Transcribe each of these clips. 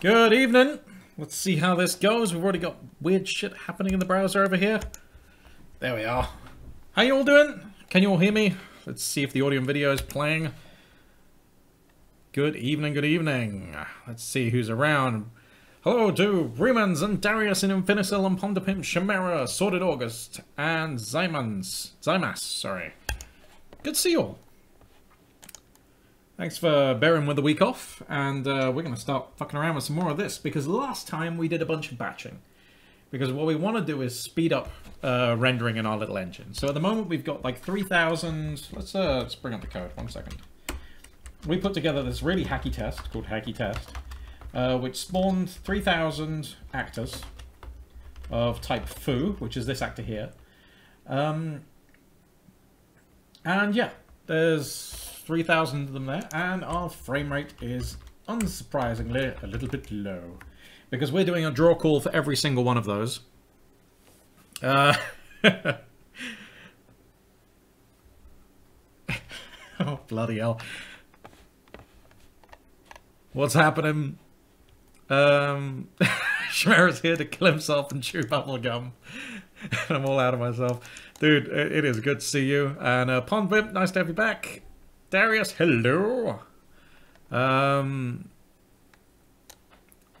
Good evening. Let's see how this goes. We've already got weird shit happening in the browser over here. There we are. How you all doing? Can you all hear me? Let's see if the audio and video is playing. Good evening, good evening. Let's see who's around. Hello to Remans and Darius and Infinicil and Ponderpimp, Shinmera, Sorted August, and Zymans. Zymas, sorry. Good to see you all. Thanks for bearing with the week off, and uh, we're going to start fucking around with some more of this, because last time we did a bunch of batching. Because what we want to do is speed up uh, rendering in our little engine. So at the moment we've got like 3,000... Let's, uh, let's bring up the code, one second. We put together this really hacky test, called Hacky Test, uh, which spawned 3,000 actors of type foo, which is this actor here. Um, and yeah, there's 3,000 of them there, and our frame rate is unsurprisingly a little bit low. Because we're doing a draw call for every single one of those. Uh, oh, bloody hell. What's happening? Um, Shinmera's here to kill himself and chew bubble gum. I'm all out of myself. Dude, it is good to see you. And uh, Pond nice to have you back. Darius, hello. Um,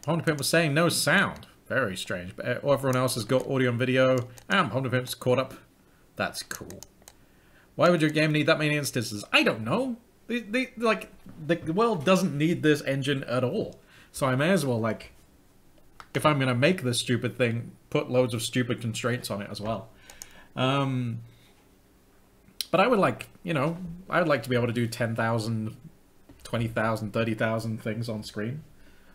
Pimp was saying no sound. Very strange. But uh, everyone else has got audio and video. And Pimp's caught up. That's cool. Why would your game need that many instances? I don't know. Like, the world doesn't need this engine at all. So I may as well, like, if I'm going to make this stupid thing, put loads of stupid constraints on it as well. Um, but I would like, you know, I would like to be able to do 10,000, 20,000, 30,000 things on screen.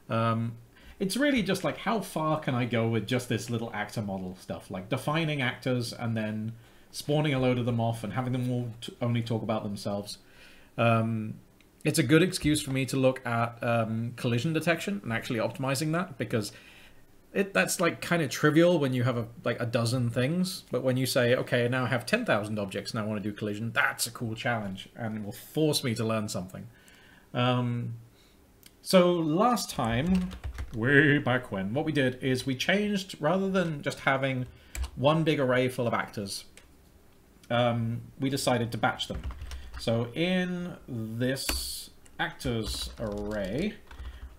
Um, it's really just like, how far can I go with just this little actor model stuff? Like defining actors and then spawning a load of them off and having them all only talk about themselves. Um, it's a good excuse for me to look at um, collision detection and actually optimizing that because it that's like kind of trivial when you have a, like a dozen things, but when you say, okay, now I have 10,000 objects and I want to do collision, that's a cool challenge and it will force me to learn something. Um, so last time, way back when, what we did is we changed, rather than just having one big array full of actors, um, we decided to batch them. So in this actors array,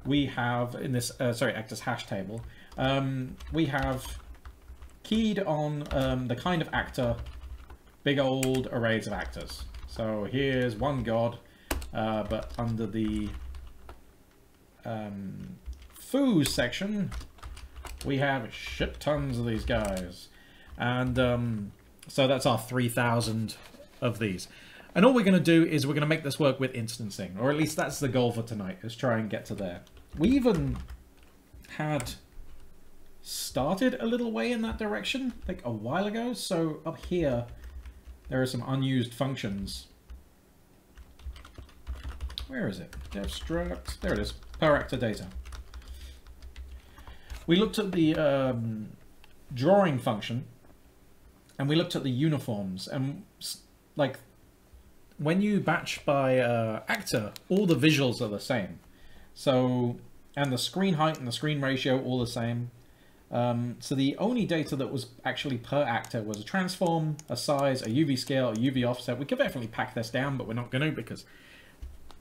we have, in this, uh, sorry, actors hash table, um, we have keyed on um, the kind of actor, big old arrays of actors. So here's one god, uh, but under the um, foo section, we have shit tons of these guys. And um, so that's our 3,000 of these. And all we're going to do is we're going to make this work with instancing, or at least that's the goal for tonight, is try and get to there. We even had started a little way in that direction, like a while ago. So up here, there are some unused functions. Where is it? defstruct. There it is. Per actor data. We looked at the um, drawing function, and we looked at the uniforms, and like when you batch by uh, actor, all the visuals are the same. So, and the screen height and the screen ratio all the same. Um, so the only data that was actually per actor was a transform, a size, a UV scale, a UV offset. We could definitely pack this down, but we're not going to because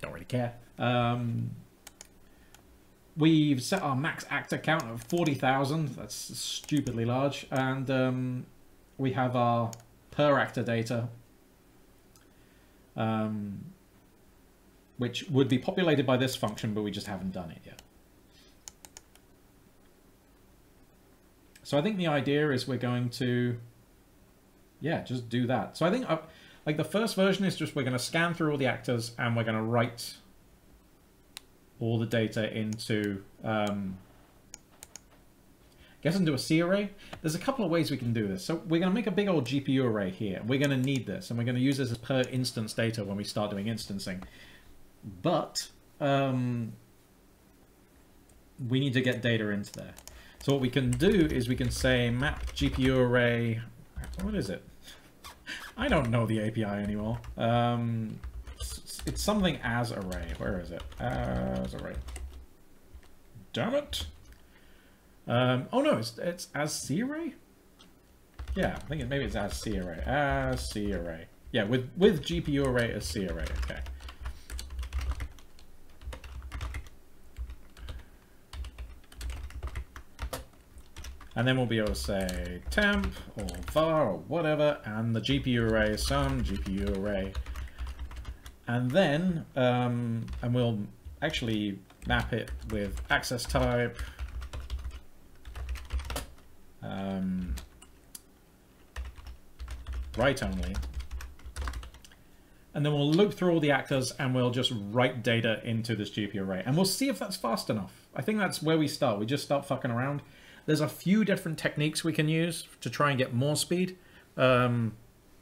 don't really care. Um, we've set our max actor count of 40,000. That's stupidly large. And um, we have our per actor data, um, which would be populated by this function, but we just haven't done it yet. So I think the idea is we're going to, yeah, just do that. So I think, uh, like, the first version is just we're going to scan through all the actors and we're going to write all the data into, um, guess into a C array. There's a couple of ways we can do this. So we're going to make a big old GPU array here. We're going to need this, and we're going to use this as per instance data when we start doing instancing. But um, we need to get data into there. So what we can do is we can say map GPU array. What is it? I don't know the API anymore. Um, it's, something as array. Where is it? As array. damn it. Um, oh no, it's, it's as C array? Yeah, I think it, maybe it's as C array. As C array. Yeah, with, with GPU array as C array, okay. And then we'll be able to say temp or var or whatever, and the GPU array is some GPU array. And then, um, and we'll actually map it with access type, um, write only. And then we'll loop through all the actors and we'll just write data into this GPU array. And we'll see if that's fast enough. I think that's where we start. We just start fucking around. There's a few different techniques we can use to try and get more speed. Um,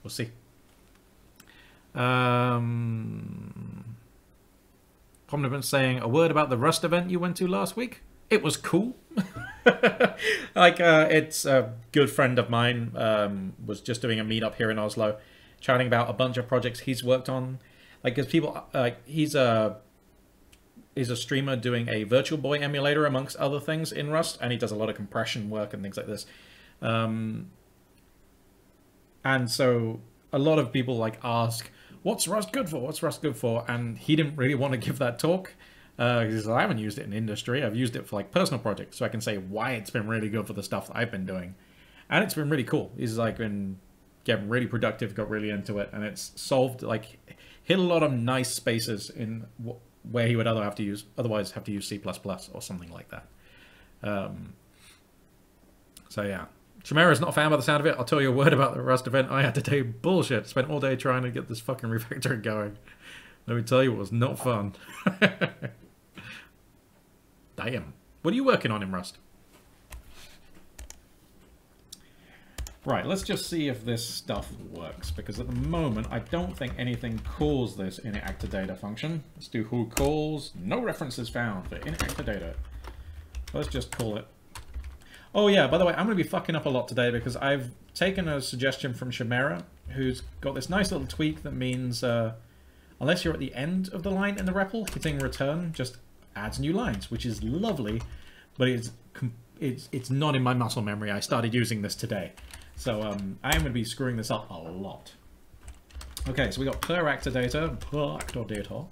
we'll see. Um, Omnipotence saying a word about the Rust event you went to last week. It was cool. like uh, it's a good friend of mine um, was just doing a meetup here in Oslo, chatting about a bunch of projects he's worked on. Like, because people, like, he's a is a streamer doing a Virtual Boy emulator amongst other things in Rust, and he does a lot of compression work and things like this. Um, and so a lot of people like ask, "What's Rust good for? What's Rust good for?" And he didn't really want to give that talk uh, I haven't used it in industry. I've used it for like personal projects, so I can say why it's been really good for the stuff that I've been doing, and it's been really cool. He's like been getting really productive, got really into it, and it's solved like hit a lot of nice spaces in where he would other have to use otherwise have to use C++ or something like that. Um, so yeah. Shinmera is not a fan by the sound of it. I'll tell you a word about the Rust event I had today. Bullshit. Spent all day trying to get this fucking refactoring going. Let me tell you, it was not fun. Damn. What are you working on in Rust? Right, let's just see if this stuff works, because at the moment I don't think anything calls this initActorData function. Let's do who calls. No references found for initActorData. Let's just call it. Oh yeah, by the way, I'm going to be fucking up a lot today because I've taken a suggestion from Shinmera, who's got this nice little tweak that means uh, unless you're at the end of the line in the REPL, hitting return just adds new lines, which is lovely, but it's it's it's not in my muscle memory. I started using this today. So um, I am going to be screwing this up a lot. Okay, so we got per actor data, per actor data.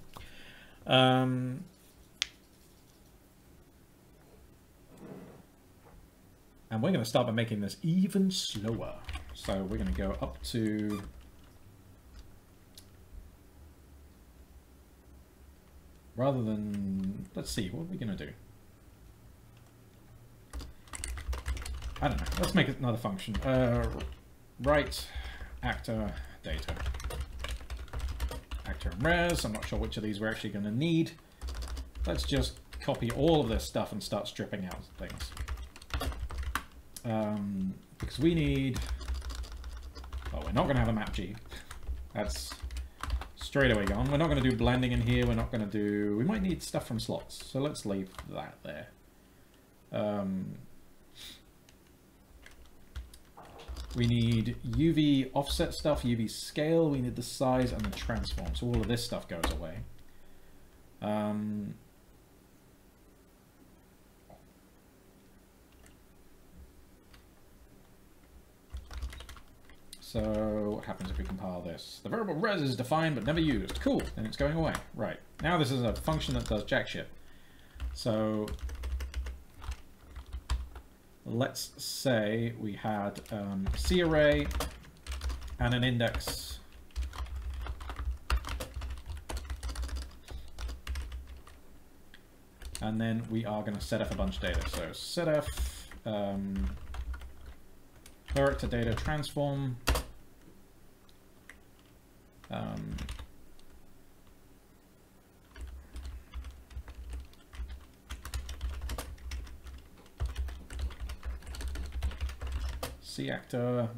Um, and we're going to start by making this even slower. So we're going to go up to rather than let's see what are we going to do I don't know. Let's make it another function. Uh, write actor data. Actor and res. I'm not sure which of these we're actually going to need. Let's just copy all of this stuff and start stripping out things. Um, because we need... Oh, we're not going to have a map G. That's straight away gone. We're not going to do blending in here. We're not going to do... We might need stuff from slots. So let's leave that there. Um, We need UV offset stuff, UV scale, we need the size and the transform. So all of this stuff goes away. Um, so what happens if we compile this? The variable res is defined but never used. Cool, then it's going away. Right, now this is a function that does jack shit. So let's say we had um, C array and an index and then we are going to set off a bunch of data. So setf um, character data transform um, C actor,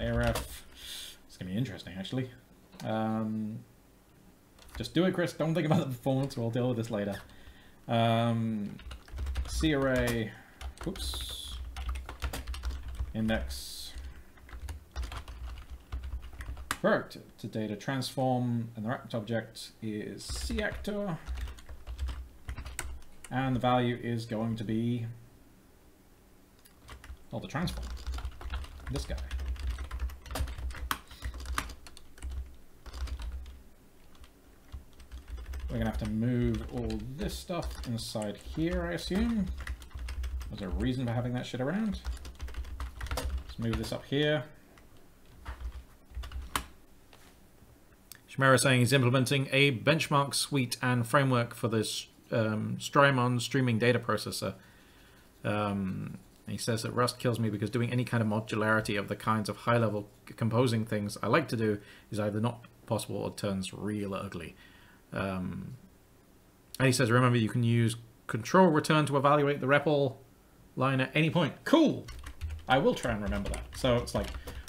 ARF. It's going to be interesting, actually. Um, just do it, Chris. Don't think about the performance. We'll deal with this later. Um, C array. Oops. Index. Correct. To data transform, and the wrapped object is C actor. And the value is going to be, well, the transform. This guy. We're to have to move all this stuff inside here, I assume. There's a reason for having that shit around. Let's move this up here. Shinmera saying he's implementing a benchmark suite and framework for this um, Strymon streaming data processor. Um, he says that Rust kills me because doing any kind of modularity of the kinds of high-level composing things I like to do is either not possible or turns real ugly. Um, and he says, remember, you can use control return to evaluate the REPL line at any point. Cool! I will try and remember that. So it's like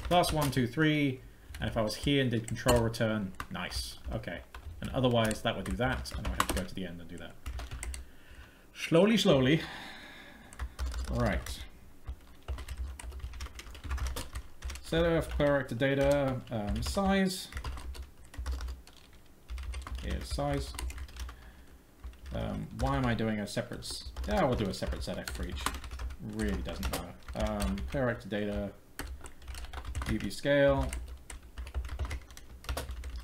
one, two, three, and if I was here and did control return, nice. Okay. And otherwise, that would do that, and I would have to go to the end and do that. Slowly, slowly. Right. Set of character data um, size is size. Um, why am I doing a separate... Yeah, we'll do a separate setf for each. Really doesn't matter. Um, character data, UV scale,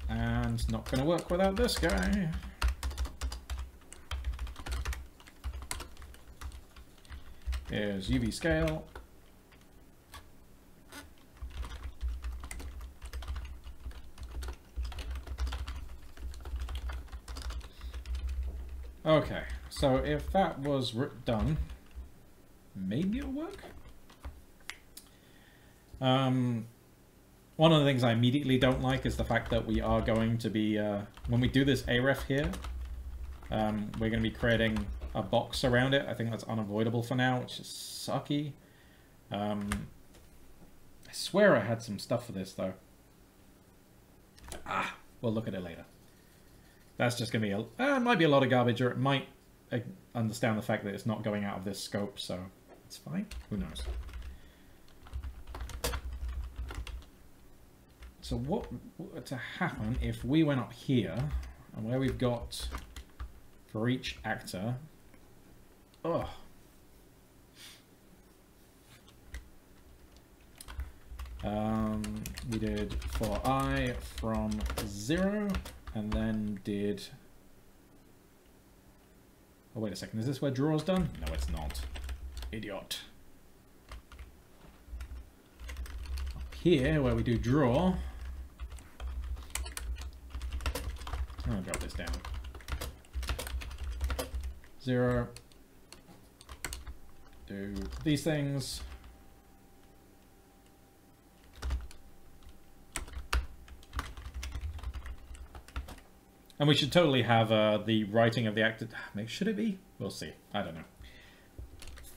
and not going to work without this guy. Is UV scale. Okay, so if that was done, maybe it'll work? Um, one of the things I immediately don't like is the fact that we are going to be, uh, when we do this aref here, um, we're going to be creating a box around it. I think that's unavoidable for now, which is sucky. Um, I swear I had some stuff for this, though. Ah, we'll look at it later. That's just going to be a... Uh, might be a lot of garbage, or it might uh, understand the fact that it's not going out of this scope, so it's fine. Who knows? So what were to happen if we went up here, and where we've got for each actor... Ugh. Um, we did for i from 0 and then did... Oh, wait a second. Is this where draw's done? No, it's not. Idiot. Up here, where we do draw... I'm going to drop this down. Zero. Do these things. And we should totally have uh, the writing of the actor. Should it be? We'll see. I don't know.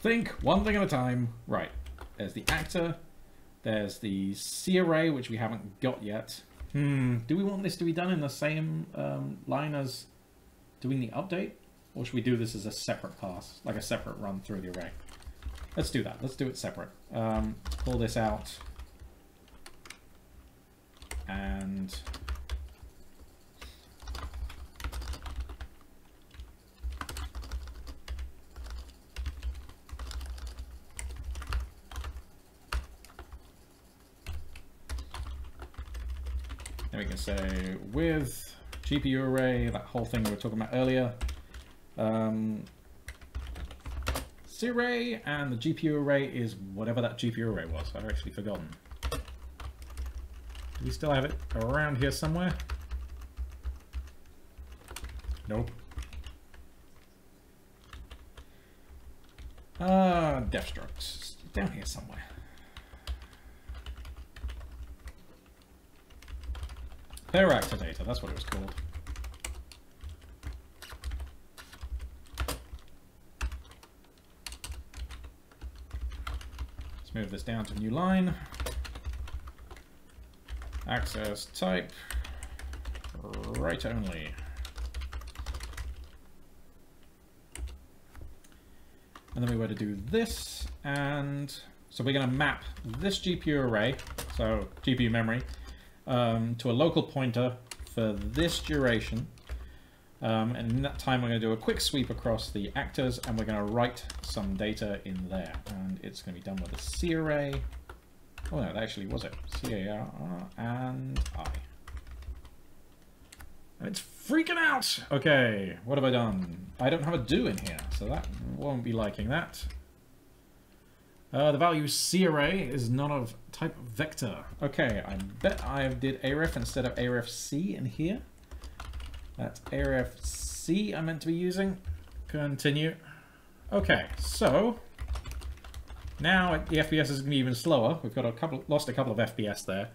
Think one thing at a time. Right. There's the actor. There's the C array, which we haven't got yet. Hmm. Do we want this to be done in the same um, line as doing the update? Or should we do this as a separate pass? Like a separate run through the array? Let's do that. Let's do it separate. Um, pull this out. And And we can say with GPU array, that whole thing we were talking about earlier. Um, C array and the GPU array is whatever that GPU array was. I've actually forgotten. Do we still have it around here somewhere? Nope. Uh, defstruct. Down here somewhere. Activator, that's what it was called. Let's move this down to new line. Access type, write only. And then we were to do this, and so we're going to map this GPU array, so GPU memory, um, to a local pointer for this duration. Um, and in that time, we're going to do a quick sweep across the actors, and we're going to write some data in there. And it's going to be done with a C array. Oh no, that actually was it. C-A-R-R and I. And it's freaking out! Okay, what have I done? I don't have a do in here, so that won't be liking that. Uh, the value C array is not of type vector. Okay, I bet I did aref instead of arefc in here. That's arefc I meant to be using. Continue. Okay, so now the FPS is going to be even slower. We've got a couple, lost a couple of FPS there.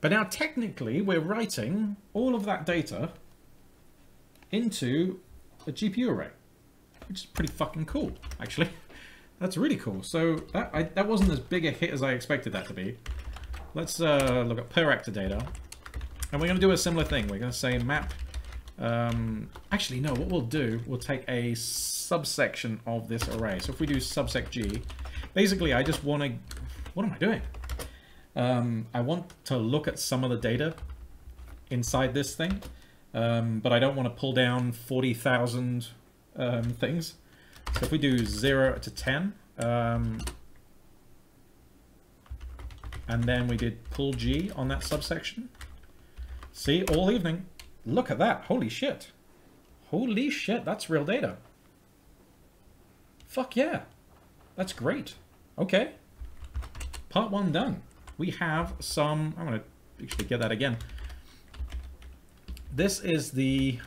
But now technically we're writing all of that data into a GPU array, which is pretty fucking cool, actually. That's really cool. So that, I, that wasn't as big a hit as I expected that to be. Let's uh, look at per actor data. And we're going to do a similar thing. We're going to say map... Um, actually, no, what we'll do, we'll take a subsection of this array. So if we do subseq g, basically I just want to... What am I doing? Um, I want to look at some of the data inside this thing, um, but I don't want to pull down 40,000 um, things. So if we do 0 to 10, um, and then we did pull G on that subsection. See, all evening. Look at that. Holy shit. Holy shit, that's real data. Fuck yeah. That's great. Okay. Part one done. We have some... I'm going to actually get that again. This is the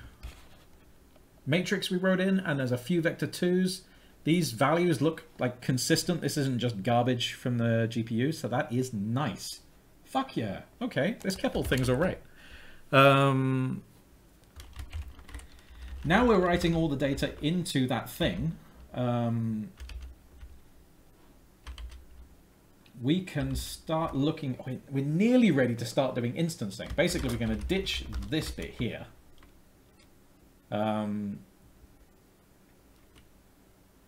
matrix we wrote in, and there's a few vector 2s. These values look like consistent. This isn't just garbage from the GPU, so that is nice. Fuck yeah. Okay, this CEPL thing's alright. Um, now we're writing all the data into that thing. Um, we can start looking, we're nearly ready to start doing instancing. Basically, we're going to ditch this bit here. Um,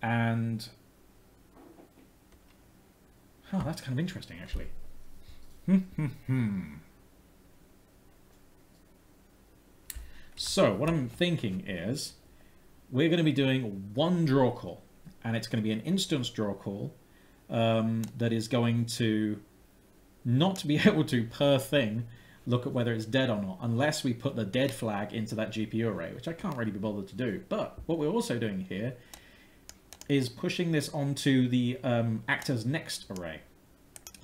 and, oh, that's kind of interesting, actually. so, what I'm thinking is, we're going to be doing one draw call, and it's going to be an instance draw call um, that is going to not be able to, per thing, look at whether it's dead or not, unless we put the dead flag into that GPU array, which I can't really be bothered to do. But what we're also doing here is pushing this onto the um, actors next array.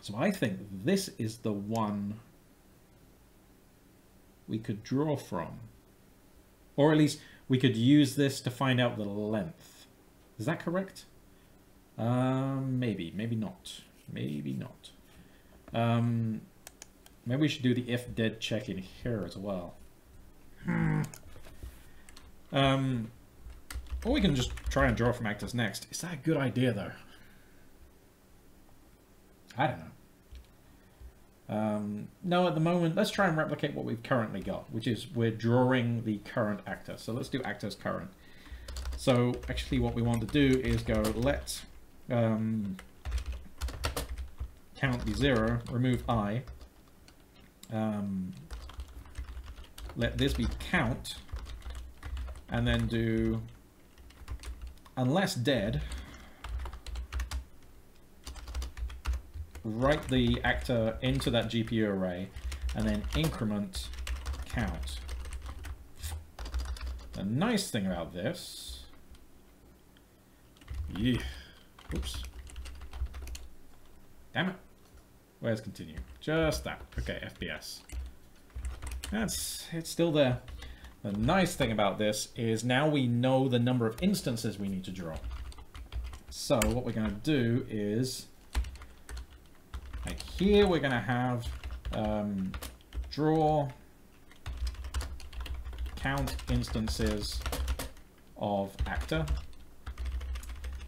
So I think this is the one we could draw from. Or at least we could use this to find out the length. Is that correct? Um, maybe, maybe not. Maybe not. Um, maybe we should do the if dead check in here as well. Hmm. Um, or we can just try and draw from actors next. Is that a good idea, though? I don't know. Um, no, at the moment, let's try and replicate what we've currently got, which is we're drawing the current actor. So let's do actors current. So actually what we want to do is go let um, count be zero, remove i, um, let this be count, and then do unless dead, write the actor into that GPU array, and then increment count. The nice thing about this, yeah, oops, damn it, where's continue? Just that, okay, FPS. That's, it's still there. The nice thing about this is now we know the number of instances we need to draw. So what we're going to do is, like here we're going to have um, draw count instances of actor.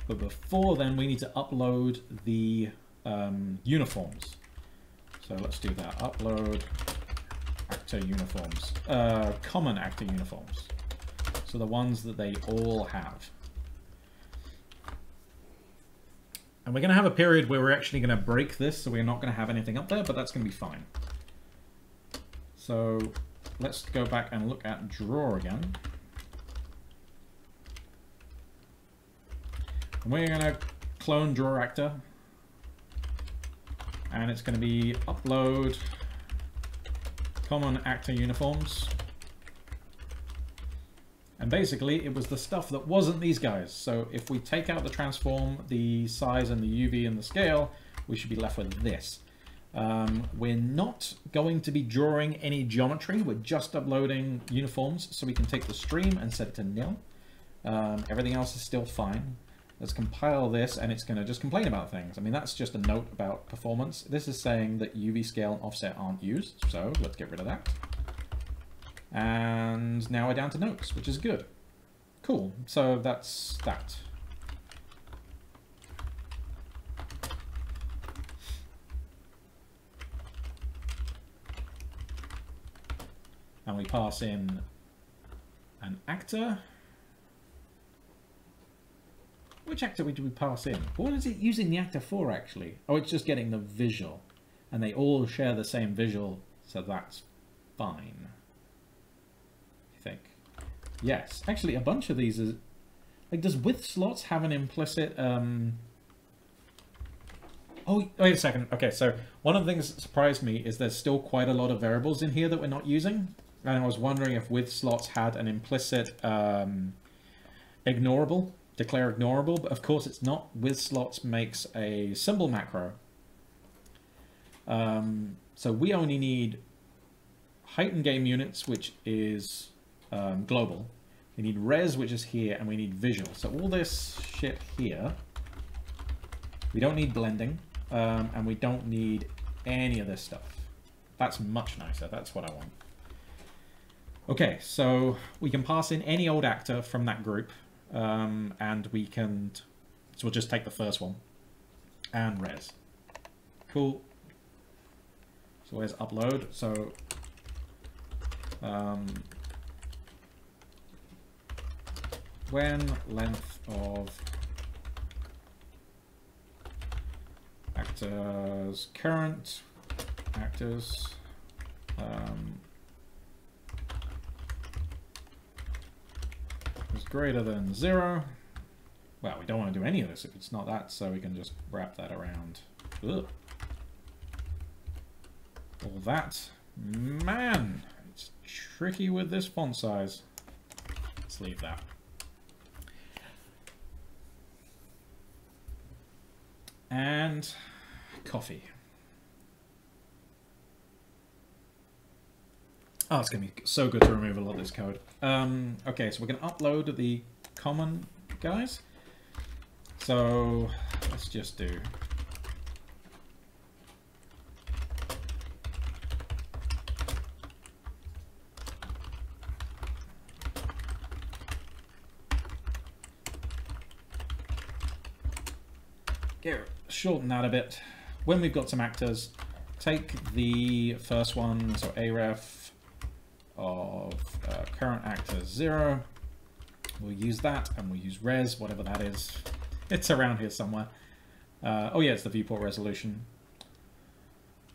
But before then we need to upload the um, uniforms. So let's do that. Upload actor uniforms, uh, common actor uniforms. So the ones that they all have. And we're going to have a period where we're actually going to break this, so we're not going to have anything up there, but that's going to be fine. So let's go back and look at draw again. And we're going to clone draw actor and it's going to be upload common actor uniforms. And basically, it was the stuff that wasn't these guys. So if we take out the transform, the size and the UV and the scale, we should be left with this. Um, we're not going to be drawing any geometry. We're just uploading uniforms. So we can take the stream and set it to nil. Um, everything else is still fine. Let's compile this and it's going to just complain about things. I mean, that's just a note about performance. This is saying that UV scale and offset aren't used. So let's get rid of that. And now we're down to notes, which is good. Cool. So that's that. And we pass in an actor. Which actor do we pass in? What is it using the actor for, actually? Oh, it's just getting the visual. And they all share the same visual, so that's fine. I think. Yes. Actually, a bunch of these is... Like, does with slots have an implicit... Um... Oh, wait a second. Okay, so one of the things that surprised me is there's still quite a lot of variables in here that we're not using. And I was wondering if with slots had an implicit um, ignorable declare ignorable, but of course it's not. With slots makes a symbol macro. Um, so we only need height and game units, which is um, global. We need res, which is here, and we need visual. So all this shit here, we don't need blending, um, and we don't need any of this stuff. That's much nicer. That's what I want. Okay, so we can pass in any old actor from that group um, and we can, so we'll just take the first one and res. Cool. So where's upload? So um, when length of actors current actors um, is greater than zero. Well, we don't want to do any of this if it's not that, so we can just wrap that around. Ugh. All that. Man, it's tricky with this font size. Let's leave that. And coffee. Oh, it's going to be so good to remove a lot of this code. Um, okay, so we're going to upload the common guys. So let's just do Get shorten that a bit. When we've got some actors, take the first one, so aref, of uh, current actor 0. We'll use that, and we'll use res, whatever that is. It's around here somewhere. Uh, oh yeah, it's the viewport resolution.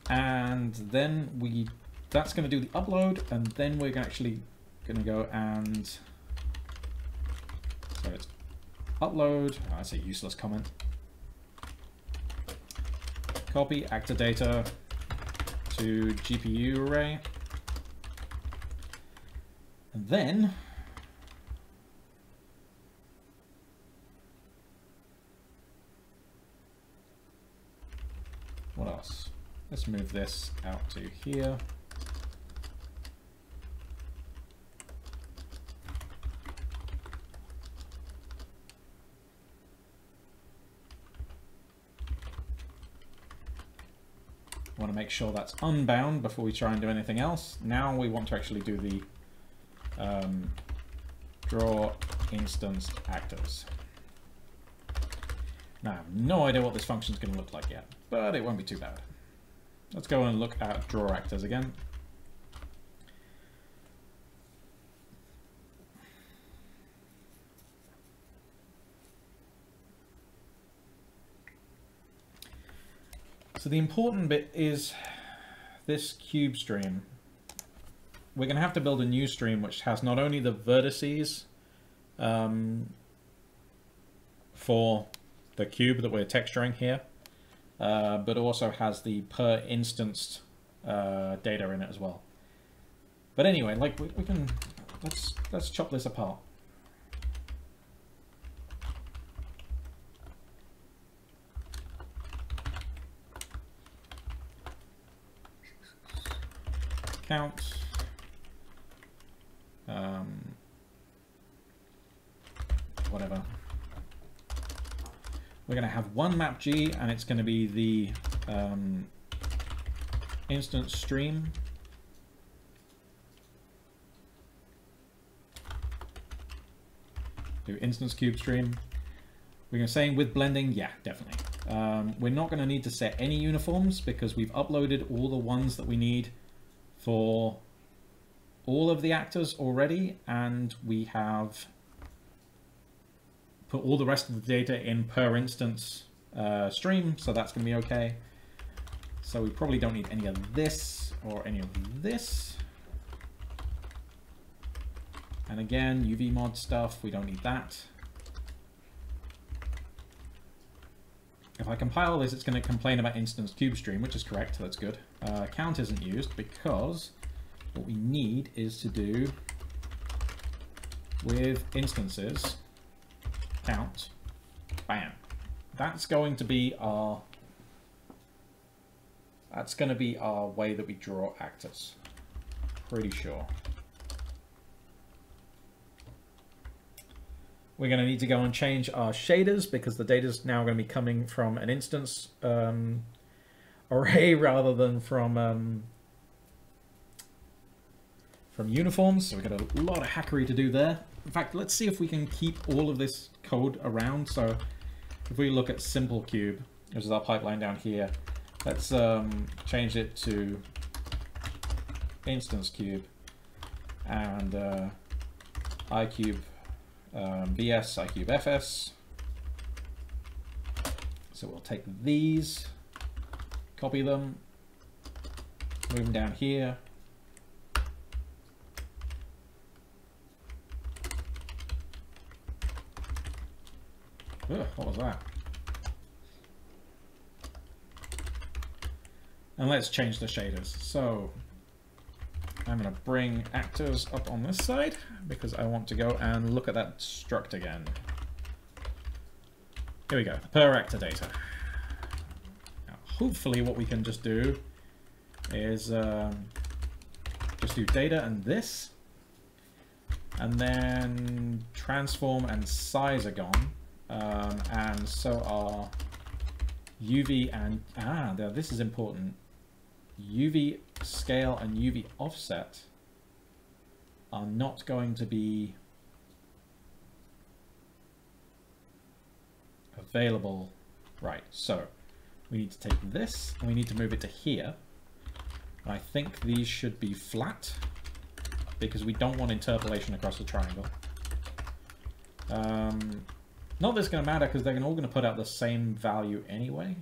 And then we, that's going to do the upload, and then we're actually going to go and, so it's upload, oh, that's a useless comment. Copy actor data to GPU array. And then what else? Let's move this out to here. want to make sure that's unbound before we try and do anything else. Now we want to actually do the um, draw instance actors. Now, I have no idea what this function is going to look like yet, but it won't be too bad. Let's go and look at draw actors again. So the important bit is this cube stream we're going to have to build a new stream which has not only the vertices um, for the cube that we're texturing here, uh, but also has the per instance uh, data in it as well. But anyway, like we, we can let's let's chop this apart. Count. Um, whatever. We're going to have one map G, and it's going to be the um, instance stream. Do instance cube stream. We're going to say with blending, yeah, definitely. Um, we're not going to need to set any uniforms because we've uploaded all the ones that we need for all of the actors already, and we have put all the rest of the data in per instance uh, stream, so that's going to be okay. So we probably don't need any of this or any of this. And again, UV mod stuff, we don't need that. If I compile this, it's going to complain about instance cube stream, which is correct, that's good. Uh, count isn't used because what we need is to do with instances count, bam. That's going to be our that's going to be our way that we draw actors. Pretty sure. We're going to need to go and change our shaders because the data is now going to be coming from an instance um, array rather than from um, from uniforms. So we've got a lot of hackery to do there. In fact, let's see if we can keep all of this code around. So if we look at simple cube, this is our pipeline down here. Let's um, change it to instance cube and uh, iCube um, VS, iCube FS. So we'll take these, copy them, move them down here, Ugh, what was that? And let's change the shaders. So I'm going to bring actors up on this side because I want to go and look at that struct again. Here we go, per actor data. Now, hopefully what we can just do is um, just do data and this, and then transform and size are gone. Um, and so are UV and, ah, this is important. UV scale and UV offset are not going to be available. Right, so we need to take this and we need to move it to here. I think these should be flat because we don't want interpolation across the triangle. Um, not that it's going to matter because they're all going to put out the same value anyway.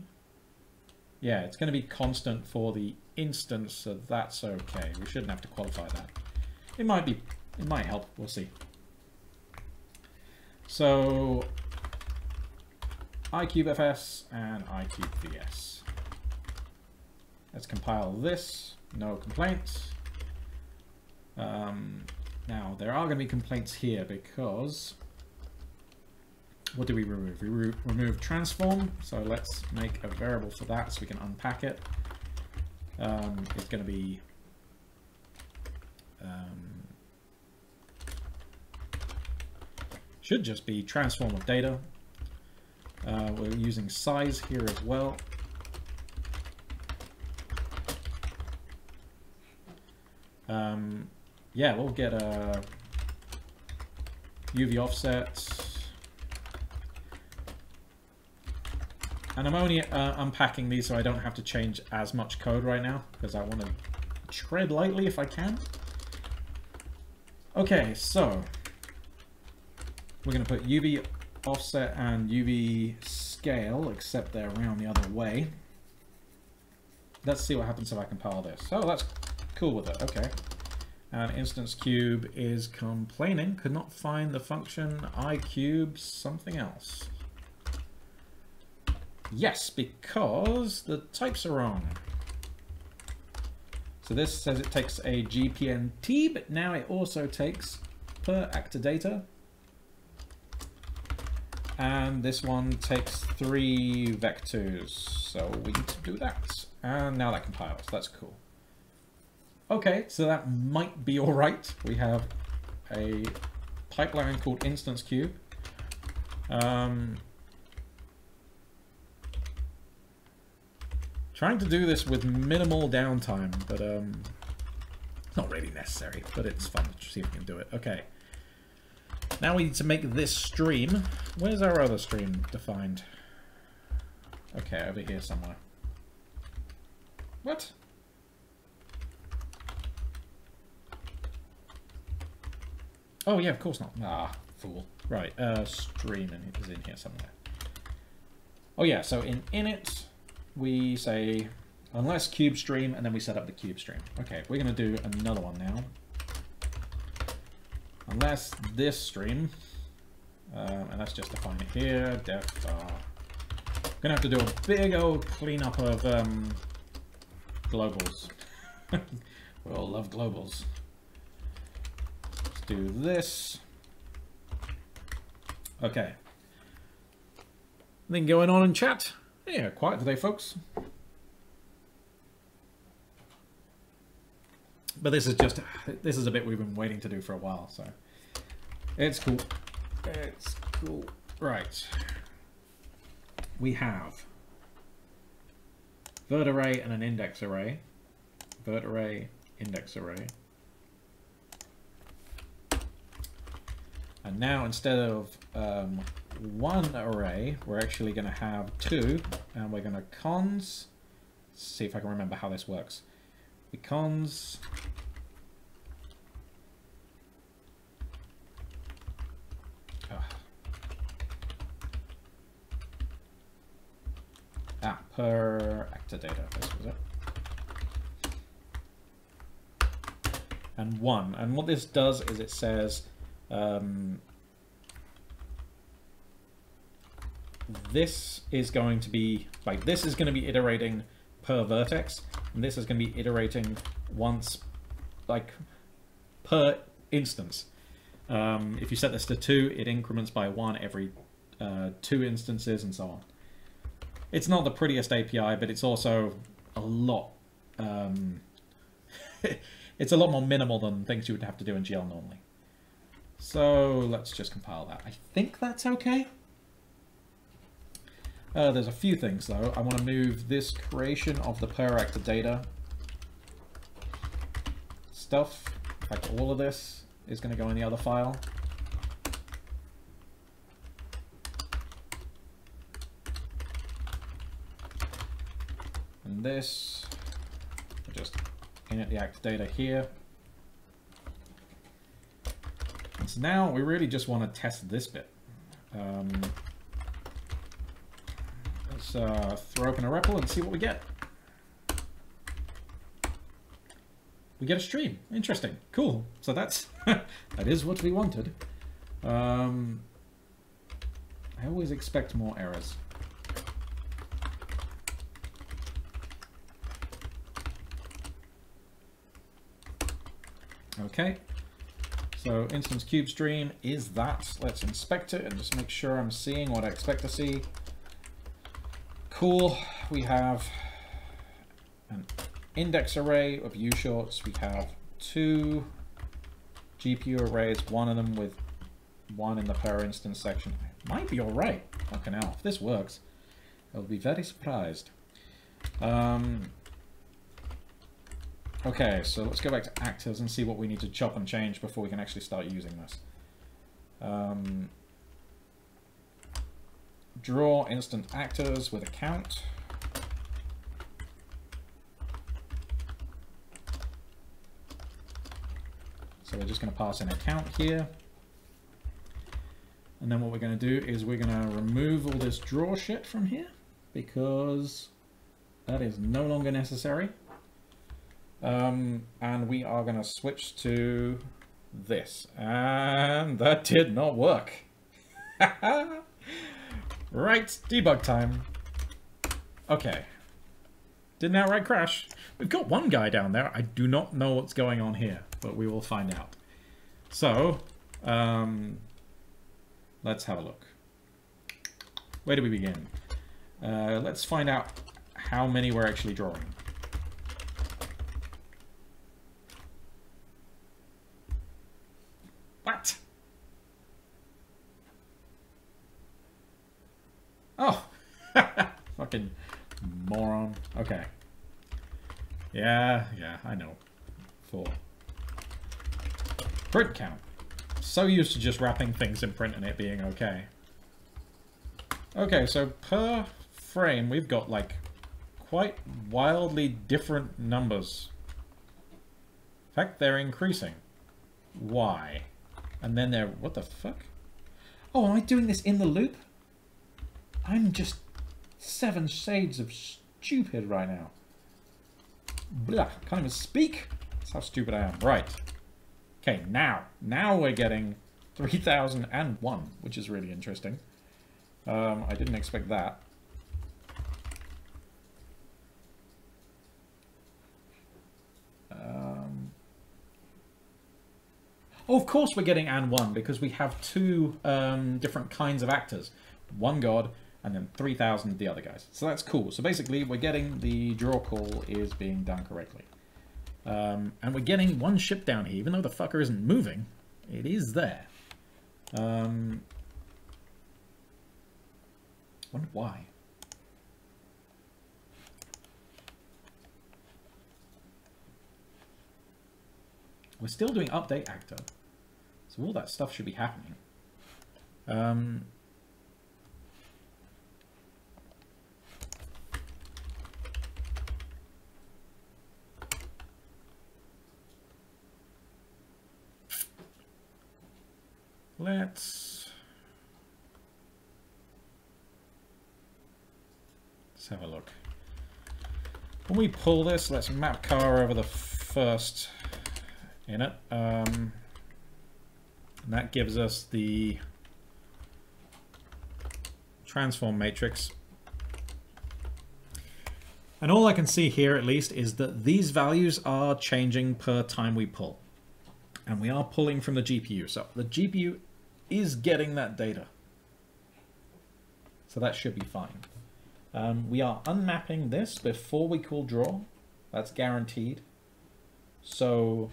Yeah, it's going to be constant for the instance, so that's okay. We shouldn't have to qualify that. It might be, it might help. We'll see. So, iCubeFS and iCubeVS. Let's compile this. No complaints. Um, now, there are going to be complaints here because what do we remove? We re remove transform, so let's make a variable for that so we can unpack it. Um, it's going to be um, should just be transform of data. Uh, we're using size here as well. Um, yeah, we'll get a UV offset And I'm only uh, unpacking these so I don't have to change as much code right now, because I want to tread lightly if I can. Okay, so we're going to put UV offset and UV scale, except they're around the other way. Let's see what happens if I compile this. Oh, that's cool with it. Okay. And instance cube is complaining, could not find the function iCube something else. Yes, because the types are wrong. So this says it takes a GPNT, but now it also takes per actor data. And this one takes three vectors, so we need to do that. And now that compiles, that's cool. Okay, so that might be all right. We have a pipeline called instance queue. Um, trying to do this with minimal downtime, but um, not really necessary, but it's fun to see if we can do it. Okay. Now we need to make this stream. Where's our other stream defined? Okay, over here somewhere. What? Oh yeah, of course not. Ah, fool. Right, uh, stream is in here somewhere. Oh yeah, so in init, we say unless cube stream, and then we set up the cube stream. Okay, we're going to do another one now. Unless this stream, um, and let's just define it here, def uh, Gonna have to do a big old cleanup of um, globals. we all love globals. Let's do this. Okay. Anything going on in chat? Yeah, quiet today, folks. But this is just, this is a bit we've been waiting to do for a while, so. It's cool. It's cool. Right. We have vert array and an index array. Vert array, index array. And now instead of um, one array, we're actually going to have two, and we're going to cons, see if I can remember how this works. We cons Ah, per actor data, this was it. And one. And what this does is it says um, this is going to be, like, this is going to be iterating per vertex, and this is going to be iterating once, like, per instance. Um, if you set this to two, it increments by one every uh, two instances and so on. It's not the prettiest API, but it's also a lot... Um, it's a lot more minimal than things you would have to do in GL normally. So let's just compile that. I think that's okay. Uh, there's a few things though. I want to move this creation of the per actor data stuff. In fact, all of this is going to go in the other file. And this, just init the actor data here. So now we really just want to test this bit. Um, let's uh, throw open a REPL and see what we get. We get a stream. Interesting. Cool. So that's that is what we wanted. Um, I always expect more errors. Okay. So instance cube stream is that. Let's inspect it and just make sure I'm seeing what I expect to see. Cool. We have an index array of U shorts. We have two GPU arrays, one of them with one in the per instance section. Might be all right. Okay, now if this works, I'll be very surprised. Um, Okay, so let's go back to actors and see what we need to chop and change before we can actually start using this. Um, draw instant actors with a count. So we're just going to pass in a count here. And then what we're going to do is we're going to remove all this draw shit from here because that is no longer necessary. Um, and we are going to switch to this. And that did not work. right, debug time. Okay. Didn't outright crash. We've got one guy down there. I do not know what's going on here, but we will find out. So, um, let's have a look. Where do we begin? Uh, let's find out how many we're actually drawing. What? Oh! Fucking moron. Okay. Yeah, yeah, I know. Four. Print count. So used to just wrapping things in print and it being okay. Okay, so per frame, we've got, like, quite wildly different numbers. In fact, they're increasing. Why? And then they're... What the fuck? Oh, am I doing this in the loop? I'm just seven shades of stupid right now. Blah, can't even speak. That's how stupid I am. Right. Okay, now. Now we're getting 3001, which is really interesting. Um, I didn't expect that. Um, oh, of course we're getting and 1, because we have two um, different kinds of actors. One god, and then 3,000 the other guys. So that's cool. So basically, we're getting the draw call is being done correctly. Um, and we're getting one ship down here, even though the fucker isn't moving. It is there. Um, wonder why. We're still doing update actor. So all that stuff should be happening. Um, Let's... Let's have a look. When we pull this, let's mapcar over the first in it. Um, and that gives us the transform matrix. And all I can see here, at least, is that these values are changing per time we pull. And we are pulling from the GPU. So the GPU is getting that data. So that should be fine. Um, we are unmapping this before we call draw. That's guaranteed. So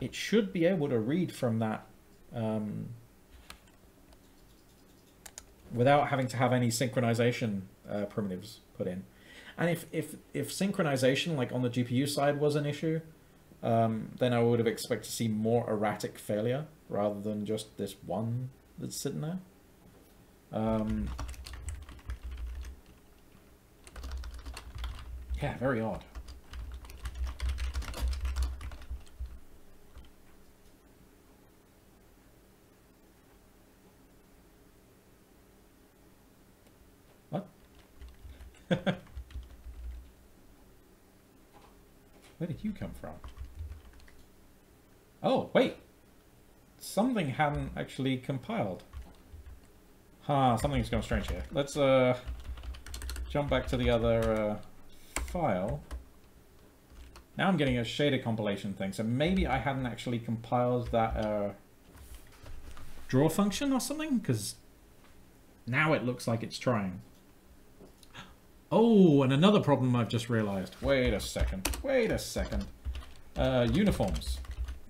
it should be able to read from that um, without having to have any synchronization uh, primitives put in. And if, if, if synchronization, like on the GPU side, was an issue, um, then I would have expected to see more erratic failure rather than just this one that's sitting there. Um, yeah, very odd. What? Where did you come from? Oh, wait something hadn't actually compiled. Ah, something's gone strange here. Let's uh, jump back to the other uh, file. Now I'm getting a shader compilation thing, so maybe I hadn't actually compiled that uh, draw function or something, because now it looks like it's trying. Oh, and another problem I've just realized. Wait a second. Wait a second. Uh, uniforms.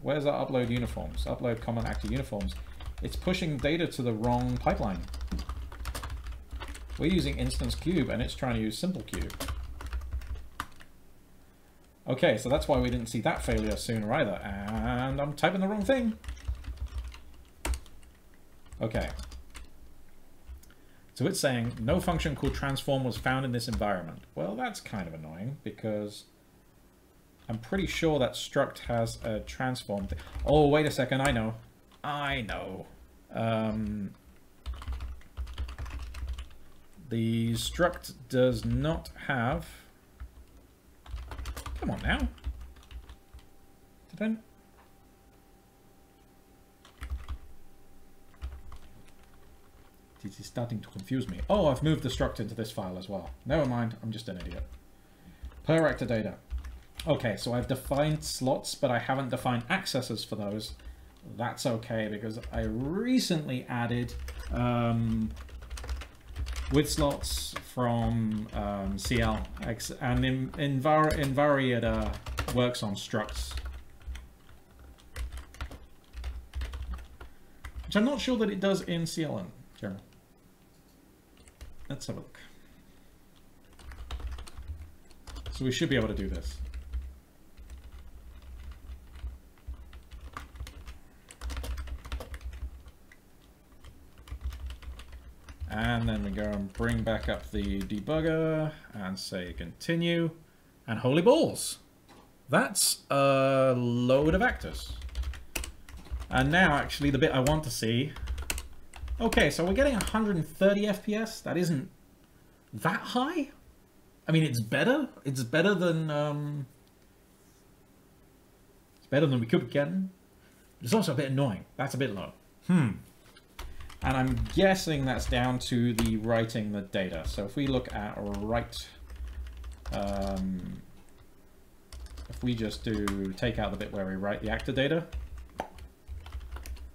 Where's our upload uniforms? Upload common actor uniforms. It's pushing data to the wrong pipeline. We're using instance cube and it's trying to use simple cube. Okay, so that's why we didn't see that failure sooner either. And I'm typing the wrong thing. Okay. So it's saying no function called transform was found in this environment. Well, that's kind of annoying because I'm pretty sure that struct has a transform. Oh, wait a second. I know. I know. Um, the struct does not have... Come on now. Did I... This is starting to confuse me. Oh, I've moved the struct into this file as well. Never mind, I'm just an idiot. Per actor data. Okay, so I've defined slots, but I haven't defined accesses for those. That's okay, because I recently added um, with slots from um, CL, and in, uh, works on structs. Which I'm not sure that it does in CL in general. Let's have a look. So we should be able to do this. And then we go and bring back up the debugger and say continue. And holy balls! That's a load of actors. And now, actually, the bit I want to see... Okay, so we're getting 130 FPS. That isn't that high. I mean, it's better. It's better than... Um, it's better than we could be getting. It's also a bit annoying. That's a bit low. Hmm. And I'm guessing that's down to the writing the data. So if we look at write, um, if we just do take out the bit where we write the actor data,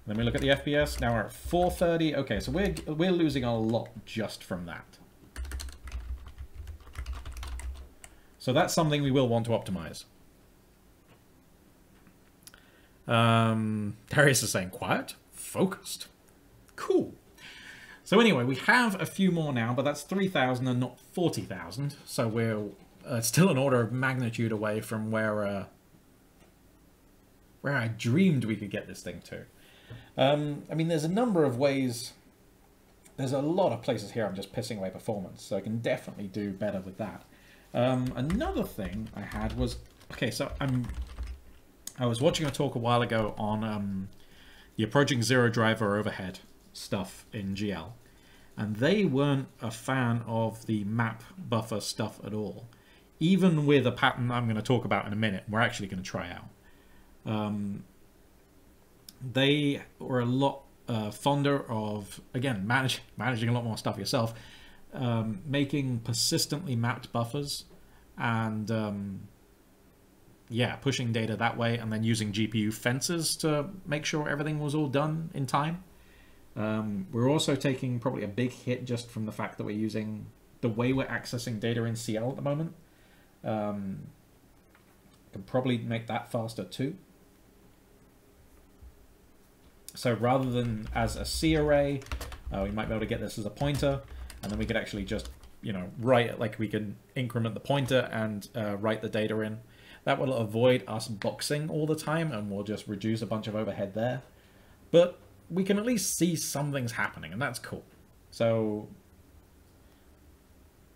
then we look at the FPS. Now we're at 430. Okay, so we're we're losing a lot just from that. So that's something we will want to optimize. Um, Darius is saying quiet, focused. Cool. So anyway, we have a few more now, but that's 3,000 and not 40,000. So we're uh, still an order of magnitude away from where uh, where I dreamed we could get this thing to. Um, I mean, there's a number of ways. There's a lot of places here I'm just pissing away performance, so I can definitely do better with that. Um, another thing I had was okay. So I'm I was watching a talk a while ago on um, the approaching zero driver overhead stuff in GL. And they weren't a fan of the map buffer stuff at all. Even with a pattern I'm going to talk about in a minute, we're actually going to try out. Um, they were a lot uh, fonder of, again, manage, managing a lot more stuff yourself, um, making persistently mapped buffers and um, yeah, pushing data that way and then using GPU fences to make sure everything was all done in time. Um, we're also taking probably a big hit just from the fact that we're using the way we're accessing data in CL at the moment. Um, can probably make that faster too. So rather than as a C array, uh, we might be able to get this as a pointer, and then we could actually just, you know, write it like we can increment the pointer and uh, write the data in. That will avoid us boxing all the time, and we'll just reduce a bunch of overhead there. But we can at least see something's happening, and that's cool. So,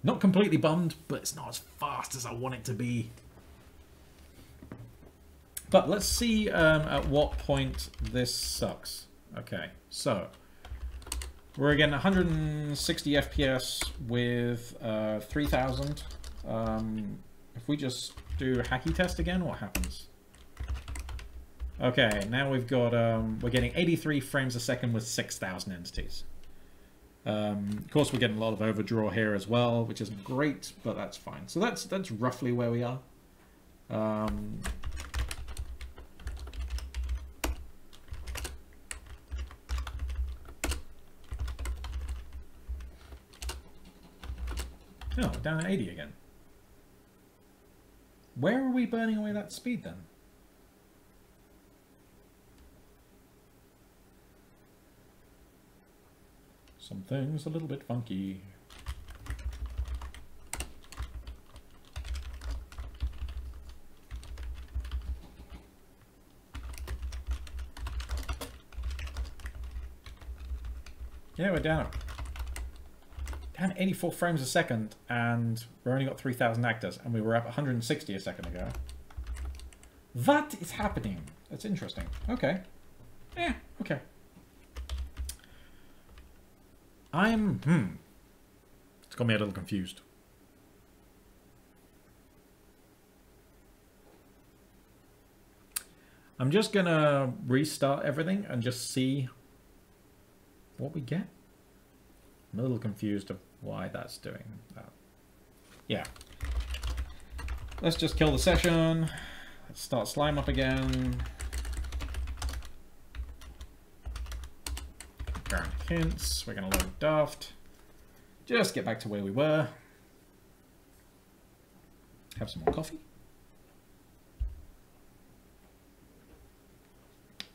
not completely bummed, but it's not as fast as I want it to be. But let's see um, at what point this sucks. Okay, so we're again 160 FPS with uh, 3000. Um, if we just do hacky test again, what happens? Okay, now we've got, um, we're getting 83 frames a second with 6,000 entities. Um, of course, we're getting a lot of overdraw here as well, which isn't great, but that's fine. So that's that's roughly where we are. Um, oh, down at 80 again. Where are we burning away that speed then? Something's a little bit funky. Yeah, we're down. Down 84 frames a second, and we only got 3,000 actors, and we were up 160 a second ago. That is happening. That's interesting. Okay. Yeah, okay. I'm, hmm. It's got me a little confused. I'm just gonna restart everything and just see what we get. I'm a little confused of why that's doing that. Yeah. Let's just kill the session. Let's start slime up again. Current hints. We're going to load Daft. Just get back to where we were. Have some more coffee.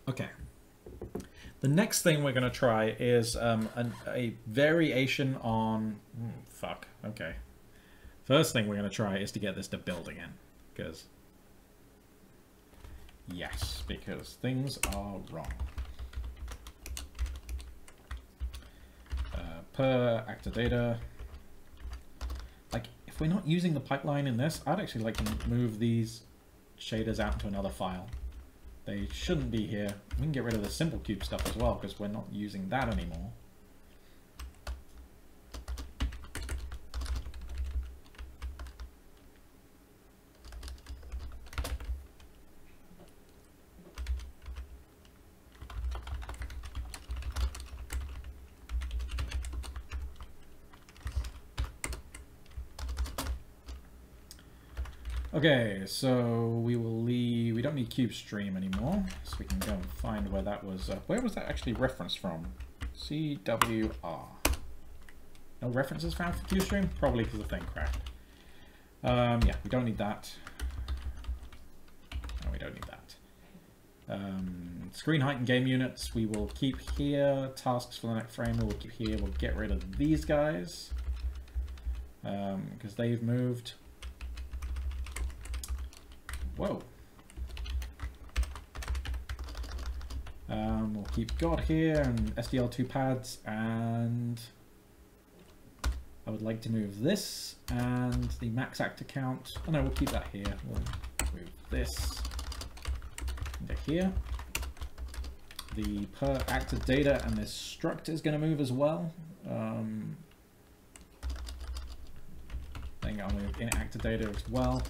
Okay. The next thing we're going to try is um, an, a variation on... Mm, fuck. Okay. First thing we're going to try is to get this to build again. Because... Yes, because things are wrong. Uh, per actor data. Like, if we're not using the pipeline in this, I'd actually like to move these shaders out to another file. They shouldn't be here. We can get rid of the simple cube stuff as well because we're not using that anymore. Okay, so we will leave, we don't need cube stream anymore, so we can go and find where that was, uh, where was that actually referenced from? CWR. No references found for cube stream? Probably because the thing cracked. Um, yeah, we don't need that. No, we don't need that. Um, screen height and game units, we will keep here. Tasks for the next frame, we will keep here. We'll get rid of these guys. Because um, they've moved. Whoa. Um, we'll keep God here and SDL2 pads and I would like to move this and the max actor count. Oh no, we'll keep that here. We'll move this into here. The per actor data and this struct is going to move as well. Um, I think I'll move in actor data as well.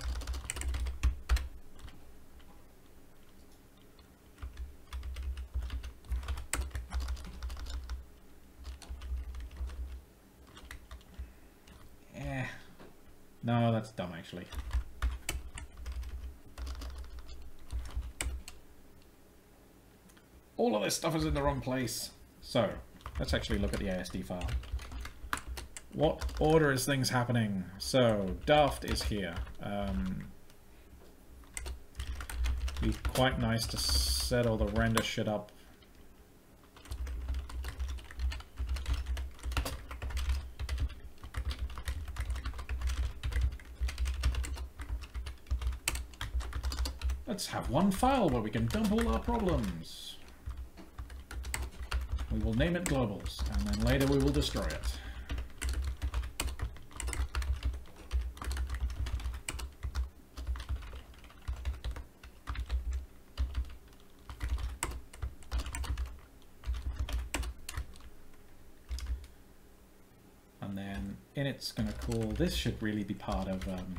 No, that's dumb actually. All of this stuff is in the wrong place. So, let's actually look at the ASD file. What order is things happening? So, Daft is here. Um, be quite nice to set all the render shit up Let's have one file where we can dump all our problems. We will name it globals, and then later we will destroy it. And then init's going to call, this should really be part of um,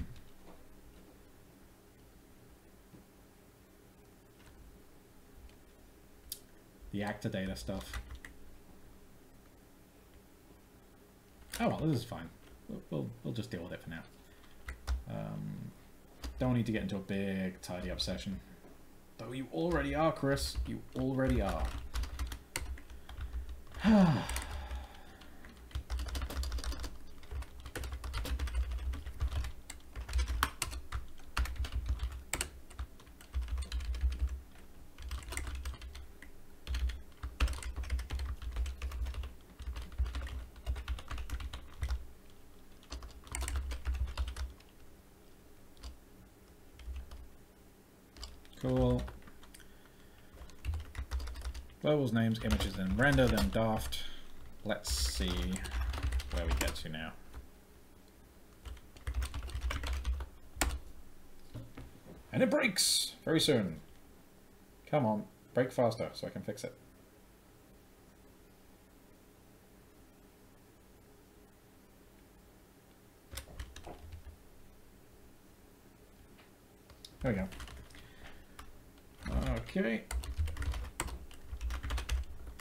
the actor data stuff. Oh well, this is fine. We'll, we'll, we'll just deal with it for now. Um, don't need to get into a big tidy up session. Though you already are, Chris. You already are. Globals, names, images, and render, then daft. Let's see where we get to now. And it breaks very soon. Come on, break faster so I can fix it. There we go. Okay.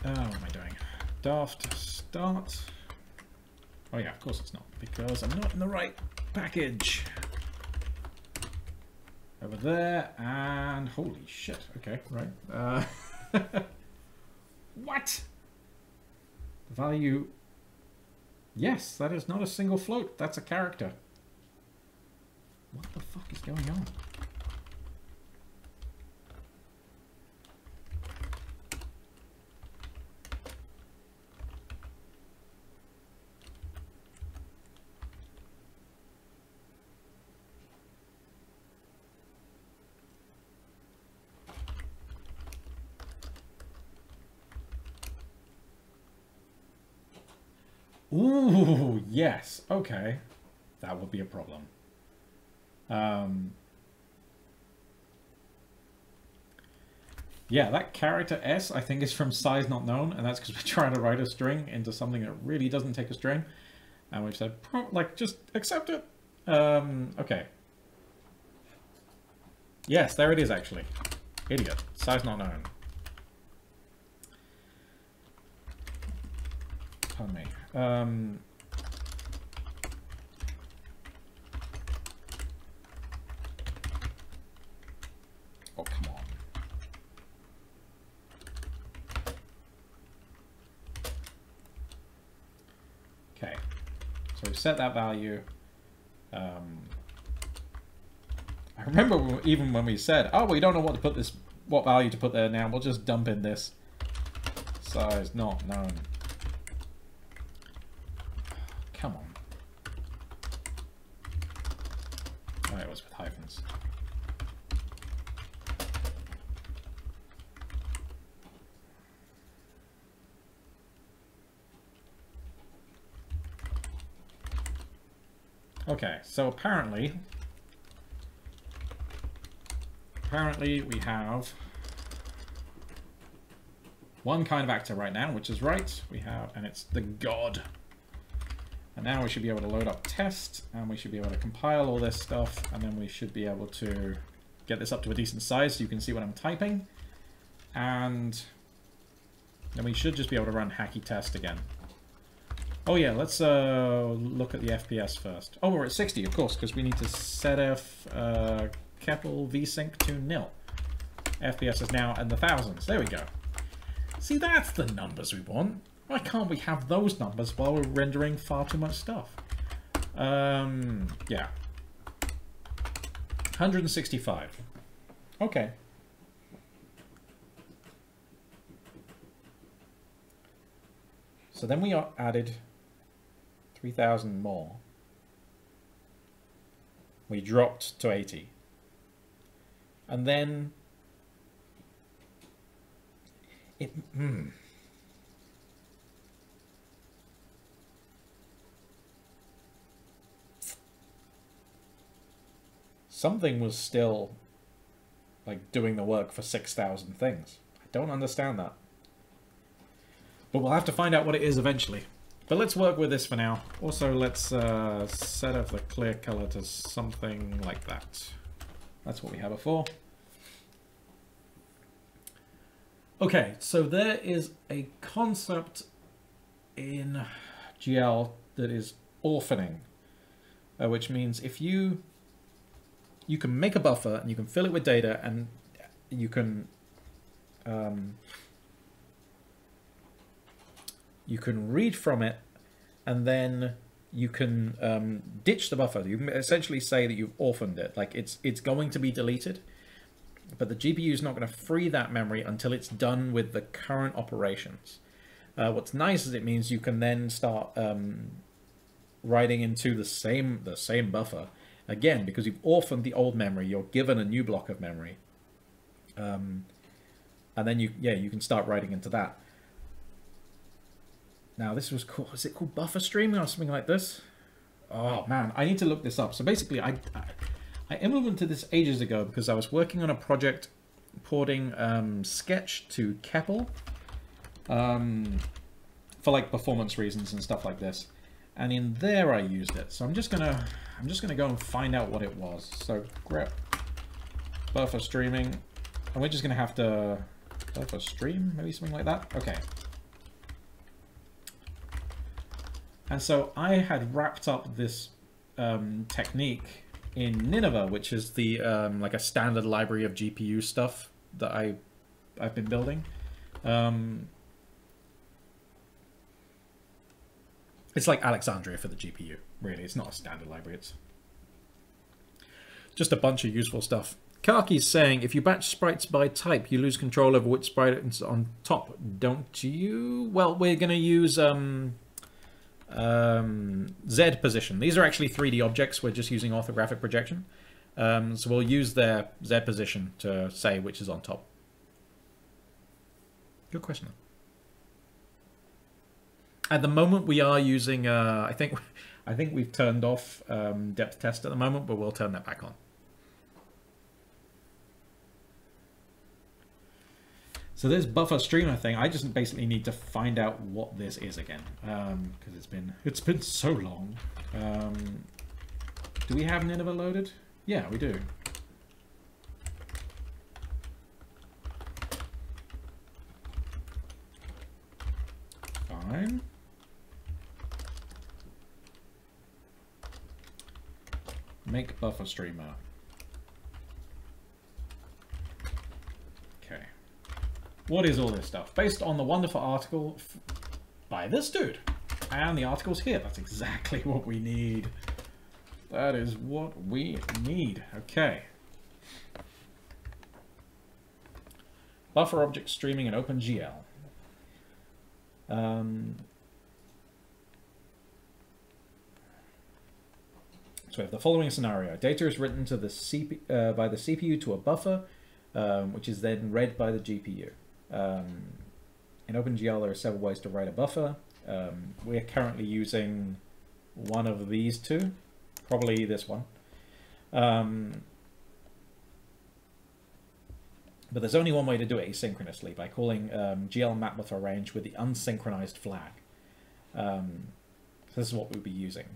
Oh, what am I doing? Daft start. Oh yeah, of course it's not, because I'm not in the right package. Over there, and holy shit, okay, right. Uh, what? The value... Yes, that is not a single float, that's a character. What the fuck is going on? Ooh, yes. Okay. That would be a problem. Um, yeah, that character S, I think, is from size not known, and that's because we're trying to write a string into something that really doesn't take a string. And we've said, like, just accept it. Um, okay. Yes, there it is, actually. Idiot. Size not known. Pardon me. Um, oh, come on. Okay. So we set that value. Um, I remember even when we said, oh, we don't know what to put this, what value to put there now, we'll just dump in this size not known. Come on. Oh, it was with hyphens. Okay, so apparently... Apparently we have one kind of actor right now, which is right. We have, and it's the God. And now we should be able to load up test, and we should be able to compile all this stuff, and then we should be able to get this up to a decent size so you can see what I'm typing. And then we should just be able to run hacky test again. Oh yeah, let's uh, look at the FPS first. Oh, we're at 60, of course, because we need to set F uh, CEPL vsync to nil. FPS is now in the thousands. There we go. See, that's the numbers we want. Why can't we have those numbers while we're rendering far too much stuff? Um, yeah. 165. Okay. So then we are added 3,000 more. We dropped to 80. And then it, hmm. something was still like doing the work for 6,000 things. I don't understand that. But we'll have to find out what it is eventually. But let's work with this for now. Also, let's uh, set up the clear color to something like that. That's what we have before. Okay, so there is a concept in GL that is orphaning, uh, which means if you you can make a buffer and you can fill it with data and you can um, you can read from it and then you can um, ditch the buffer. You can essentially say that you've orphaned it. Like it's it's going to be deleted, but the GPU is not going to free that memory until it's done with the current operations. Uh, what's nice is it means you can then start um, writing into the same the same buffer Again, because you've orphaned the old memory, you're given a new block of memory. Um, and then you, yeah, you can start writing into that. Now, this was called, is it called buffer streaming or something like this? Oh man, I need to look this up. So basically, I, I, implemented this ages ago because I was working on a project porting um, Sketch to CEPL um, for like performance reasons and stuff like this. And in there I used it. So I'm just gonna I'm just gonna go and find out what it was. So grep buffer streaming. And we're just gonna have to buffer stream, maybe something like that. Okay. And so I had wrapped up this um, technique in Nineveh, which is the um, like a standard library of GPU stuff that I I've been building. Um, it's like Alexandria for the GPU, really. It's not a standard library. It's just a bunch of useful stuff. Kaki's saying, if you batch sprites by type, you lose control over which sprite is on top, don't you? Well, we're going to use um, um, Z position. These are actually 3D objects. We're just using orthographic projection. Um, so we'll use their Z position to say which is on top. Good question. At the moment, we are using. Uh, I think, I think we've turned off um, depth test at the moment, but we'll turn that back on. So this buffer streamer thing, I just basically need to find out what this is again, because um, it's been it's been so long. Um, do we have Nineveh loaded? Yeah, we do. Fine. Make buffer streamer. What is all this stuff? Based on the wonderful article by this dude. And the article's here. That's exactly what we need. That is what we need. Okay. Buffer object streaming in OpenGL. Um, so we have the following scenario. Data is written to the CP, uh, by the CPU to a buffer, um, which is then read by the GPU. Um, in OpenGL, there are several ways to write a buffer. Um, we're currently using one of these two, probably this one. Um, but there's only one way to do it asynchronously, by calling um, GL map buffer range with the unsynchronized flag. Um, so this is what we'll be using.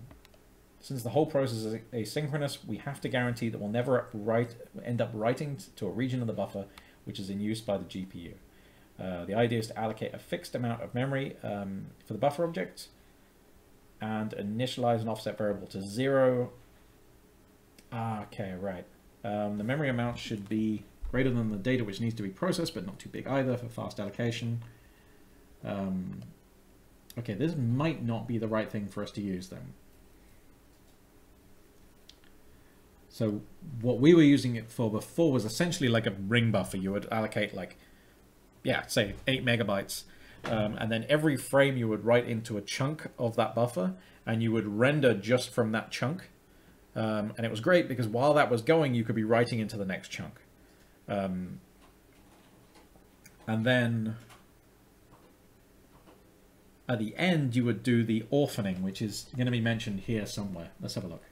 Since the whole process is asynchronous, we have to guarantee that we'll never write, end up writing to a region of the buffer which is in use by the GPU. Uh, the idea is to allocate a fixed amount of memory um, for the buffer object and initialize an offset variable to zero. Ah, okay, right. Um, the memory amount should be greater than the data which needs to be processed, but not too big either for fast allocation. Um, okay, this might not be the right thing for us to use then. So what we were using it for before was essentially like a ring buffer. You would allocate like yeah, say eight megabytes. Um, and then every frame you would write into a chunk of that buffer and you would render just from that chunk. Um, and it was great because while that was going, you could be writing into the next chunk. Um, and then at the end, you would do the orphaning, which is going to be mentioned here somewhere. Let's have a look.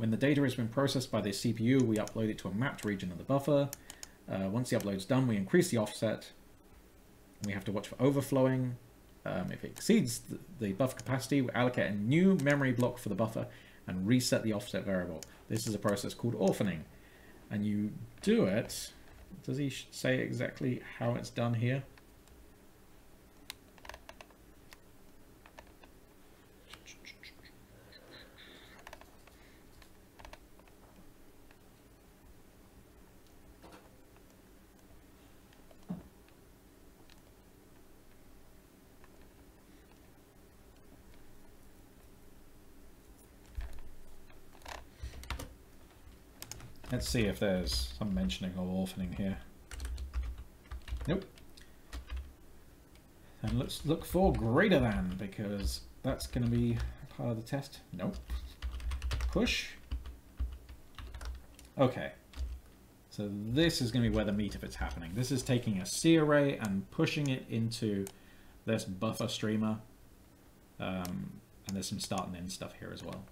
When the data has been processed by the CPU, we upload it to a mapped region of the buffer. Uh, once the upload is done, we increase the offset. We have to watch for overflowing. Um, if it exceeds the, the buffer capacity, we allocate a new memory block for the buffer and reset the offset variable. This is a process called orphaning. And you do it, does he say exactly how it's done here? Let's see if there's some mentioning of orphaning here. Nope. And let's look for greater than, because that's going to be part of the test. Nope. Push. Okay. So this is going to be where the meat of it's happening. This is taking a C array and pushing it into this buffer streamer. Um, and there's some start and end stuff here as well.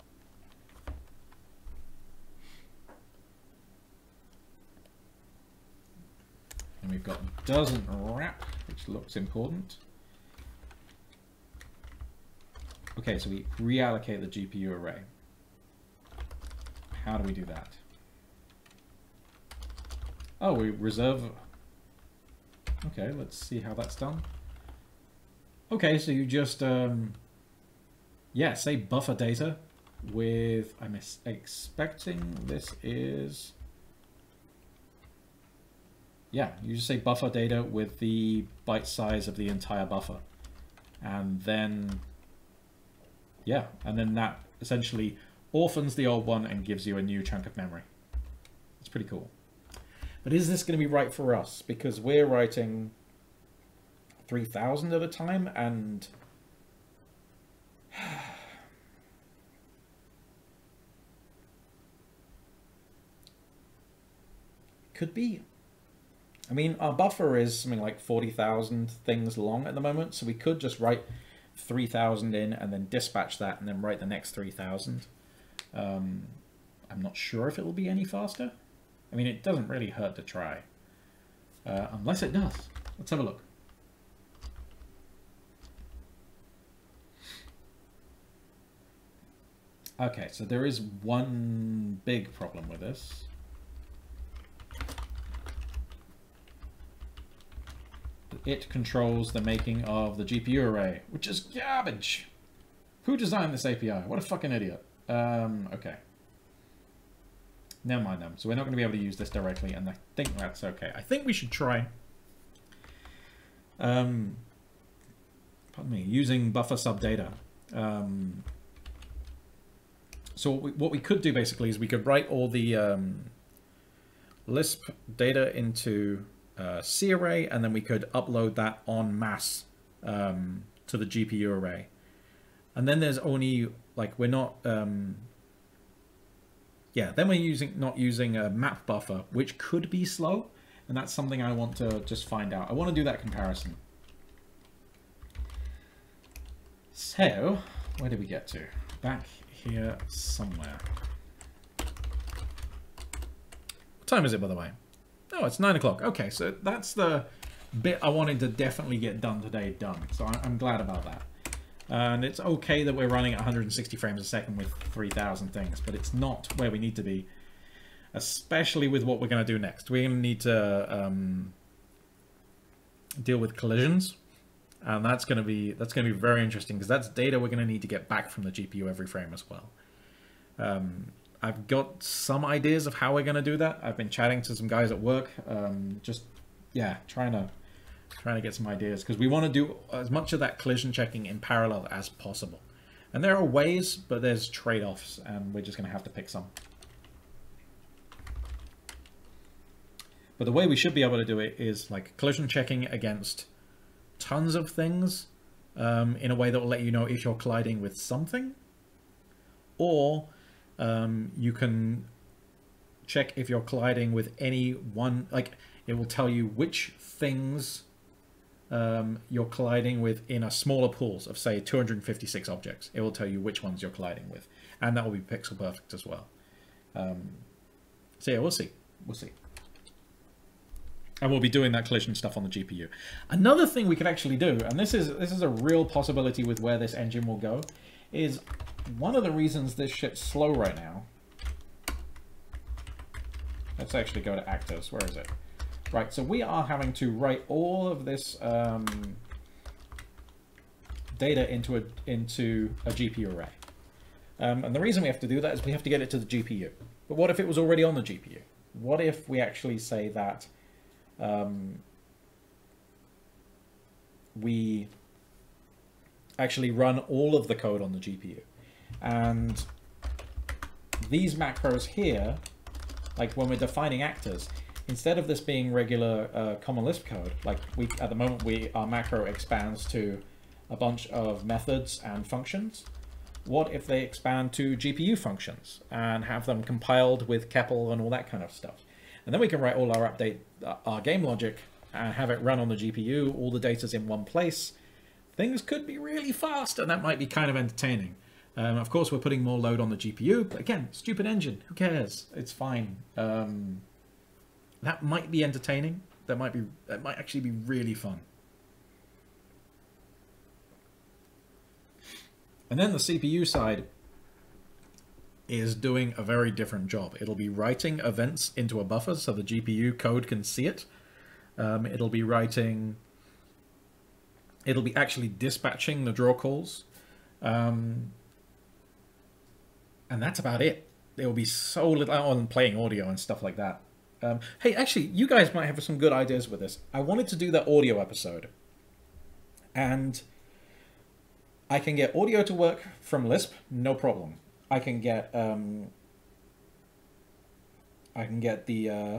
And we've got doesn't wrap, which looks important. Okay, so we reallocate the GPU array. How do we do that? Oh, we reserve... Okay, let's see how that's done. Okay, so you just, um, yeah, say buffer data with, I'm expecting this is, yeah, you just say buffer data with the byte size of the entire buffer. And then, yeah, and then that essentially orphans the old one and gives you a new chunk of memory. It's pretty cool. But is this going to be right for us? Because we're writing 3000 at a time and could be. I mean, our buffer is something like 40,000 things long at the moment, so we could just write 3,000 in and then dispatch that and then write the next 3,000. Um, I'm not sure if it will be any faster. I mean, it doesn't really hurt to try. Uh, unless it does. Let's have a look. Okay, so there is one big problem with this. It controls the making of the GPU array, which is garbage. Who designed this API? What a fucking idiot. Um, okay. Never mind them. So we're not going to be able to use this directly, and I think that's okay. I think we should try. Um, pardon me, using buffer sub data. Um, so what we, what we, could do basically is we could write all the um, Lisp data into uh, C array, and then we could upload that en masse um, to the GPU array. And then there's only like we're not um, yeah then we're using not using a map buffer which could be slow and that's something I want to just find out I want to do that comparison so where did we get to back here somewhere. What time is it, by the way? Oh, it's 9 o'clock. Okay, so that's the bit I wanted to definitely get done today done. So I'm glad about that. And it's okay that we're running at 160 frames a second with 3,000 things, but it's not where we need to be, especially with what we're going to do next. We're going to need to um, deal with collisions and that's going to be that's going to be very interesting because that's data we're going to need to get back from the GPU every frame as well. Um, I've got some ideas of how we're going to do that. I've been chatting to some guys at work, um, just yeah, trying to trying to get some ideas because we want to do as much of that collision checking in parallel as possible. And there are ways, but there's trade-offs, and we're just going to have to pick some. But the way we should be able to do it is like collision checking against tons of things um, in a way that will let you know if you're colliding with something. Or um, you can check if you're colliding with any one, like it will tell you which things um, you're colliding with in a smaller pools of say 256 objects. It will tell you which ones you're colliding with. And that will be pixel perfect as well. Um, so yeah, we'll see. We'll see. And we'll be doing that collision stuff on the GPU. Another thing we could actually do, and this is this is a real possibility with where this engine will go, is one of the reasons this shit's slow right now. Let's actually go to Actos. Where is it? Right, so we are having to write all of this um, data into a into a GPU array. Um, and the reason we have to do that is we have to get it to the GPU. But what if it was already on the GPU? What if we actually say that um, we actually run all of the code on the GPU. And these macros here, like when we're defining actors, instead of this being regular uh, common Lisp code, like we at the moment we our macro expands to a bunch of methods and functions. What if they expand to GPU functions and have them compiled with CEPL and all that kind of stuff? And then we can write all our update, uh, our game logic and have it run on the GPU. All the data's in one place. Things could be really fast and that might be kind of entertaining. Um, of course, we're putting more load on the GPU, but again, stupid engine. Who cares? It's fine. Um, that might be entertaining. That might be. That might actually be really fun. And then the CPU side is doing a very different job. It'll be writing events into a buffer so the GPU code can see it. Um, it'll be writing. It'll be actually dispatching the draw calls. Um, and that's about it. There will be so little on playing audio and stuff like that. Um, hey, actually, you guys might have some good ideas with this. I wanted to do the audio episode, and I can get audio to work from Lisp, no problem. I can get um, I can get the uh,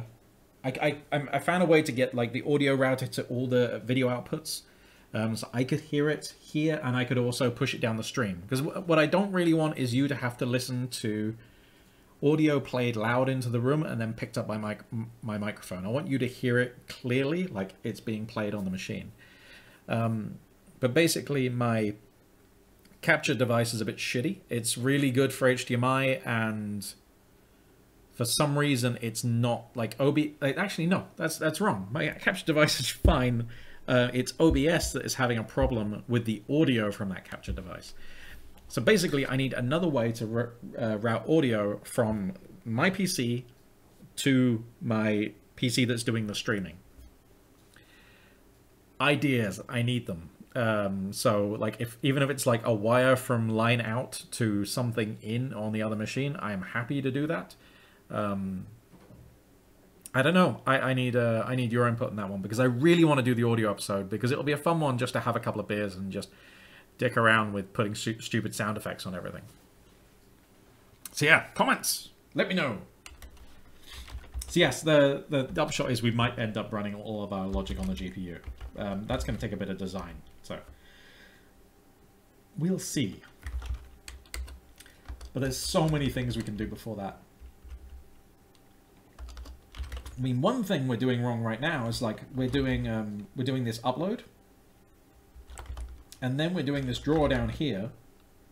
I, I I found a way to get like the audio router to all the video outputs, um, so I could hear it here, and I could also push it down the stream. Because what I don't really want is you to have to listen to audio played loud into the room and then picked up by my my microphone. I want you to hear it clearly, like it's being played on the machine. Um, but basically, my capture device is a bit shitty. It's really good for HDMI, and for some reason, it's not like OB. Actually, no, that's that's wrong. My capture device is fine. Uh, it's OBS that is having a problem with the audio from that capture device. So basically, I need another way to uh, route audio from my PC to my PC that's doing the streaming. Ideas, I need them. Um, so like if even if it's like a wire from line out to something in on the other machine, I am happy to do that. Um, I don't know. I, I need uh, I need your input on that one because I really want to do the audio episode because it'll be a fun one just to have a couple of beers and just dick around with putting stu stupid sound effects on everything. So yeah, comments. Let me know. So yes, the, the upshot is we might end up running all of our logic on the GPU. Um, that's going to take a bit of design, so we'll see. But there's so many things we can do before that. I mean, one thing we're doing wrong right now is like we're doing um, we're doing this upload and then we're doing this drawdown here,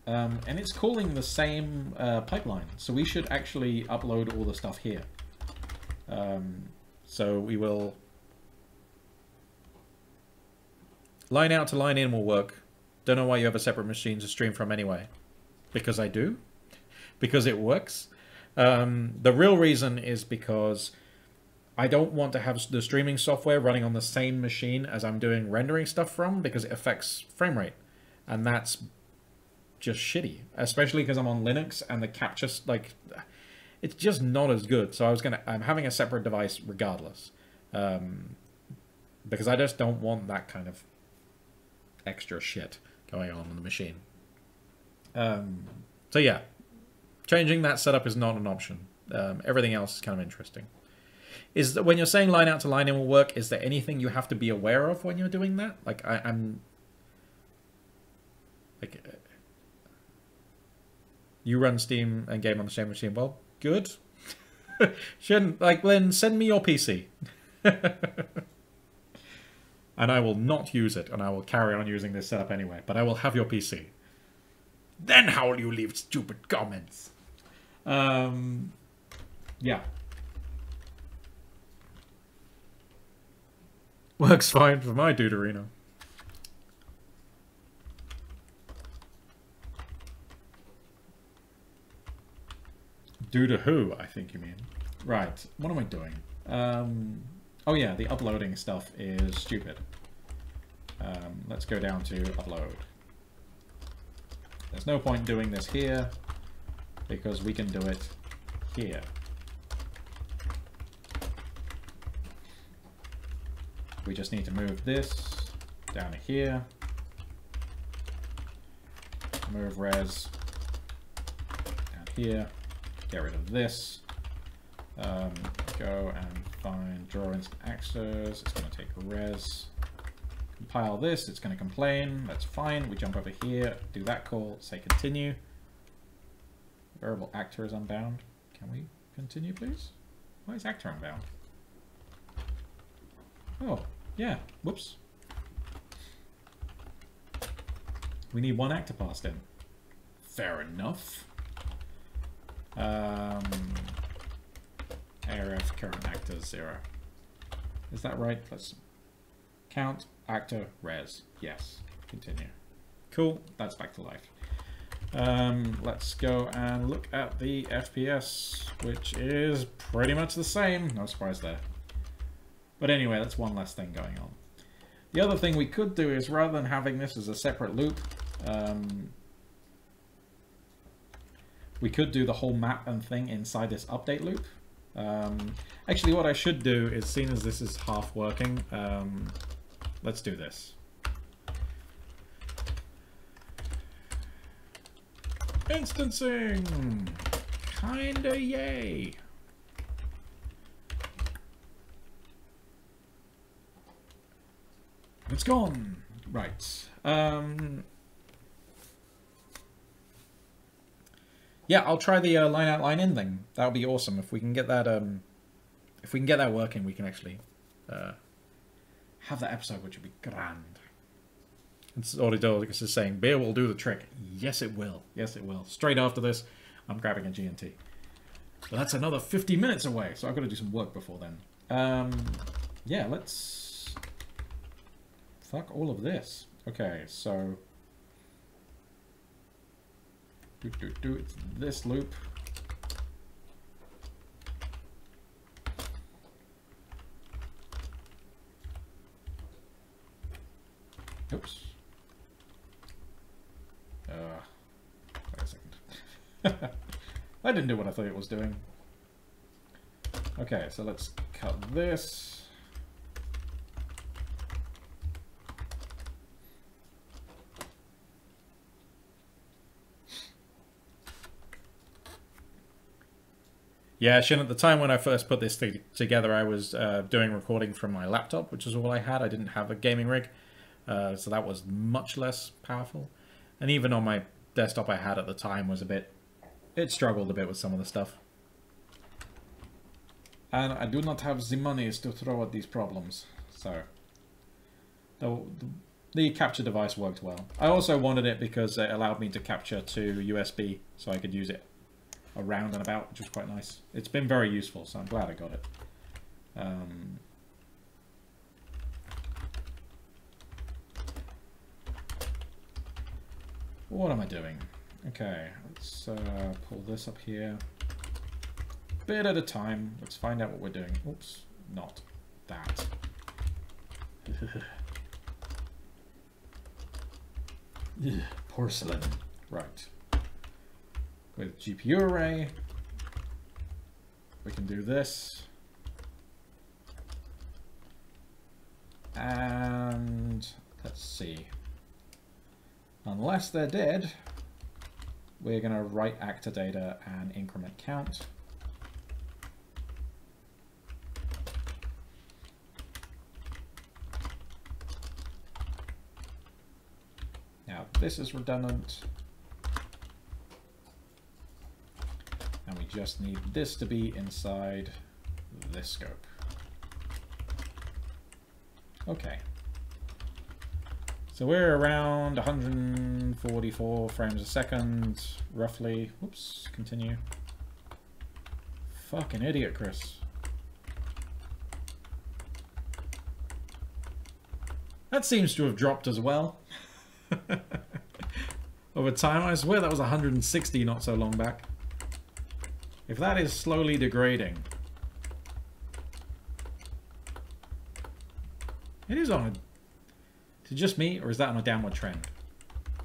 um, and it's calling the same uh, pipeline. So we should actually upload all the stuff here. Um, so we will... Line out to line in will work. Don't know why you have a separate machine to stream from anyway. Because I do. Because it works. Um, the real reason is because I don't want to have the streaming software running on the same machine as I'm doing rendering stuff from because it affects frame rate. And that's just shitty, especially because I'm on Linux and the capture, like, it's just not as good. So I was going to, I'm having a separate device regardless. Um, because I just don't want that kind of extra shit going on in the machine. Um, so yeah, changing that setup is not an option. Um, everything else is kind of interesting. Is that when you're saying line out to line in will work, is there anything you have to be aware of when you're doing that? Like I, am like uh, you run Steam and game on the same machine. Well, good. Shouldn't like then send me your PC. and I will not use it, and I will carry on using this setup anyway, but I will have your PC. Then how will you leave stupid comments? Um, yeah. Works fine for my Deuterino. Do to who, I think you mean. Right, what am I doing? Um, oh yeah, the uploading stuff is stupid. Um, let's go down to upload. There's no point doing this here, because we can do it here. We just need to move this down here. Move res down here. Get rid of this. Um, go and find draw instant actors. It's going to take res. Compile this. It's going to complain. That's fine. We jump over here, do that call, say continue. Variable actor is unbound. Can we continue, please? Why is actor unbound? Oh, yeah, whoops. We need one actor passed in. Fair enough. Um, aref current actor zero. Is that right? Let's count actor res. Yes. Continue. Cool. That's back to life. Um, let's go and look at the FPS, which is pretty much the same. No surprise there. But anyway, that's one less thing going on. The other thing we could do is rather than having this as a separate loop, um, we could do the whole map and thing inside this update loop. Um, actually, what I should do is, seeing as this is half working, um, let's do this. Instancing! Kinda yay! It's gone! Right. Um, yeah, I'll try the uh, line out, line in thing. That would be awesome. If we can get that, um, if we can get that working, we can actually uh, have that episode, which would be grand. It's Audidolus is saying, beer will do the trick. Yes, it will. Yes, it will. Straight after this, I'm grabbing a G&T. But that's another 50 minutes away, so I've got to do some work before then. Um, yeah, let's... Fuck all of this. Okay, so... Do, do, do, it's this loop. Oops. Uh, wait a second. I didn't do what I thought it was doing. Okay, so let's cut this. Yeah, Shin, at the time when I first put this thing together, I was uh, doing recording from my laptop, which is all I had. I didn't have a gaming rig, uh, so that was much less powerful. And even on my desktop I had at the time was a bit... It struggled a bit with some of the stuff. And I do not have the monies to throw at these problems, so... The, the capture device worked well. I also wanted it because it allowed me to capture to USB, so I could use it around and about, which was quite nice. It's been very useful, so I'm glad I got it. Um, what am I doing? Okay, let's uh, pull this up here. Bit at a time. Let's find out what we're doing. Oops, not that. Porcelain. Right with GPU array. We can do this. And let's see. Unless they're dead, we're going to write actor data and increment count. Now, this is redundant. Just need this to be inside this scope. Okay. So we're around 144 frames a second, roughly. Whoops, continue. Fucking idiot, Chris. That seems to have dropped as well. Over time, I swear that was 160 not so long back. If that is slowly degrading... It is on a... Is it just me, or is that on a downward trend?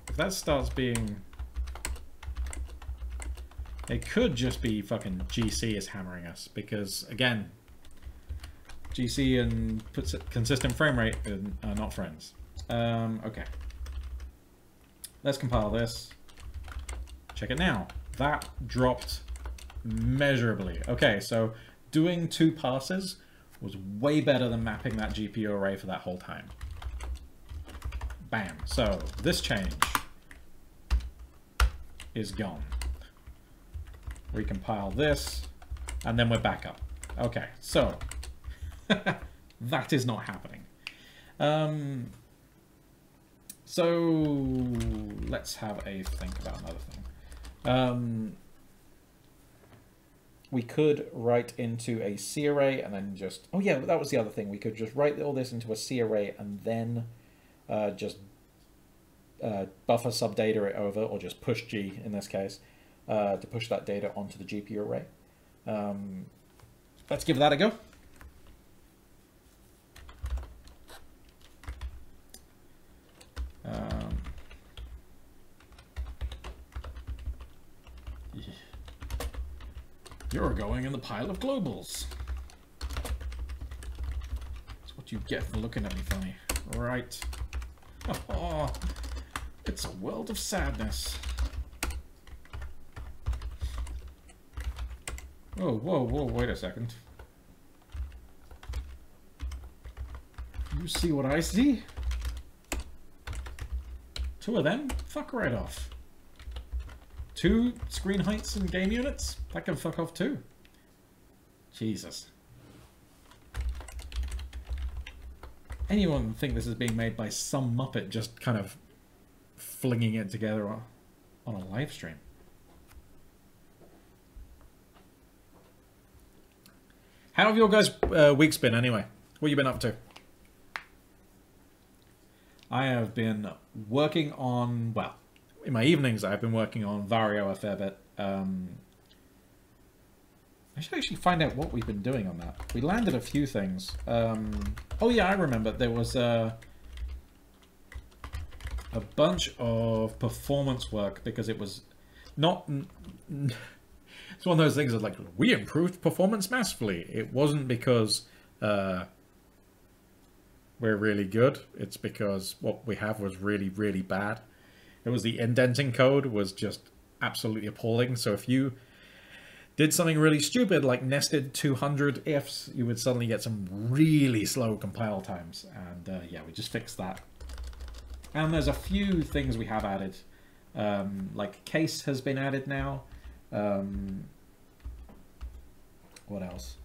If that starts being... It could just be fucking GC is hammering us, because, again, GC and puts consistent frame rate are not friends. Um, okay. Let's compile this. Check it now. That dropped measurably. Okay, so doing two passes was way better than mapping that GPU array for that whole time. Bam. So this change is gone. Recompile this, and then we're back up. Okay, so that is not happening. Um, so let's have a think about another thing. Um, we could write into a C array and then just, oh yeah, that was the other thing. We could just write all this into a C array and then uh, just uh, buffer sub data it over, or just push G in this case, uh, to push that data onto the GPU array. Um, let's give that a go. You're going in the pile of globals. That's what you get for looking at me funny. Right. Oh, it's a world of sadness. Oh, whoa, whoa, wait a second. You see what I see? Two of them? Fuck right off. Two screen heights and game units? That can fuck off too. Jesus. Anyone think this is being made by some Muppet just kind of flinging it together on, a live stream? How have your guys' uh, weeks been anyway? What you been up to? I have been working on, well, in my evenings I've been working on Varjo a fair bit. Um, I should actually find out what we've been doing on that. We landed a few things. Um, oh yeah, I remember. There was a, a bunch of performance work because it was not... It's one of those things that like, we improved performance massively. It wasn't because uh, we're really good. It's because what we have was really, really bad. It was the indenting code was just absolutely appalling. So if you did something really stupid like nested 200 ifs, you would suddenly get some really slow compile times. And uh, yeah, we just fixed that. And there's a few things we have added. Um, like case has been added now. Um, what else?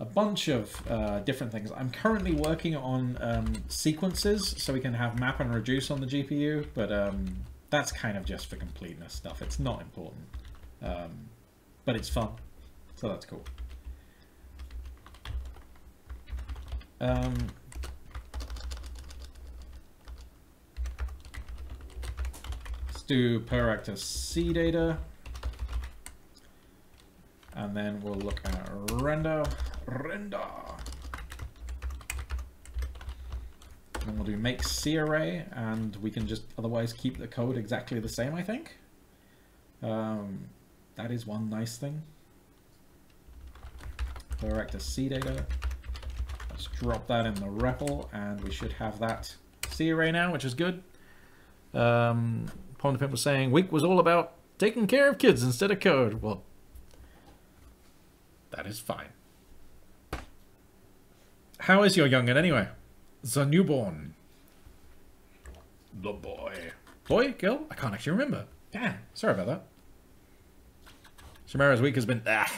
A bunch of uh, different things. I'm currently working on um, sequences so we can have map and reduce on the GPU, but um, that's kind of just for completeness stuff. It's not important, um, but it's fun, so that's cool. Um, let's do per actor C data. And then we'll look at render, render. And we'll do make C array, and we can just otherwise keep the code exactly the same, I think. Um, that is one nice thing. Direct C data. Let's drop that in the REPL, and we should have that C array now, which is good. Um, Pond was saying, week was all about taking care of kids instead of code. Well, that is fine. How is your youngin anyway? The newborn. The boy. Boy? Girl? I can't actually remember. Damn. Sorry about that. Shinmera's week has been... Ah.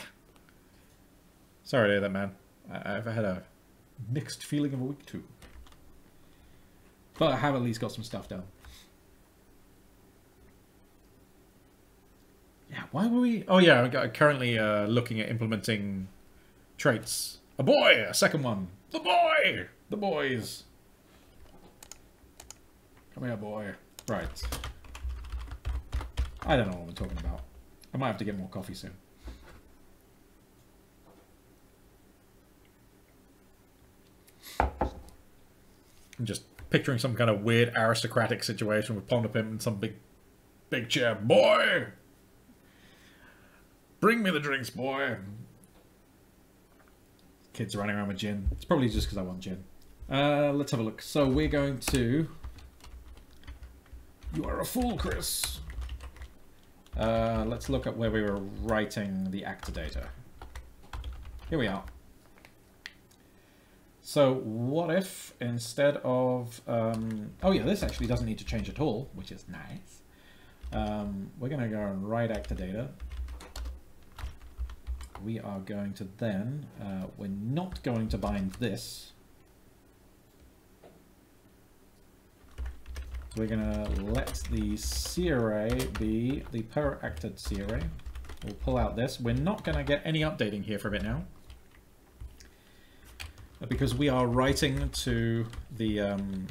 Sorry to hear that, man. I I've had a mixed feeling of a week too. But I have at least got some stuff done. Yeah, why were we... Oh, yeah, I'm currently uh, looking at implementing traits. A boy! A second one. The boy! The boys. Come here, boy. Right. I don't know what we're talking about. I might have to get more coffee soon. I'm just picturing some kind of weird aristocratic situation with Pondapim in some big, big chair. Boy! Bring me the drinks, boy. Kids running around with gin. It's probably just because I want gin. Uh, let's have a look. So we're going to... You are a fool, Chris. Uh, let's look at where we were writing the actor data. Here we are. So what if instead of... Um, oh yeah, this actually doesn't need to change at all, which is nice. Um, we're going to go and write actor data we are going to then, uh, we're not going to bind this. We're going to let the C array be the per acted C array. We'll pull out this. We're not going to get any updating here for a bit now. Because we are writing to the um,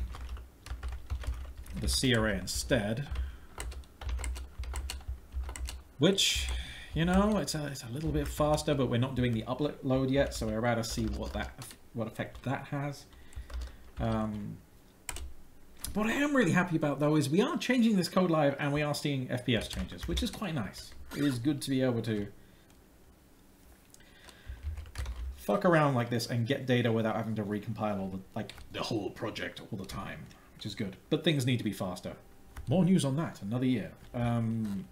the C array instead. Which you know, it's a, it's a little bit faster, but we're not doing the upload load yet, so we're about to see what that what effect that has. Um, what I am really happy about, though, is we are changing this code live and we are seeing FPS changes, which is quite nice. It is good to be able to fuck around like this and get data without having to recompile all the like the whole project all the time, which is good. But things need to be faster. More news on that. Another year. Um,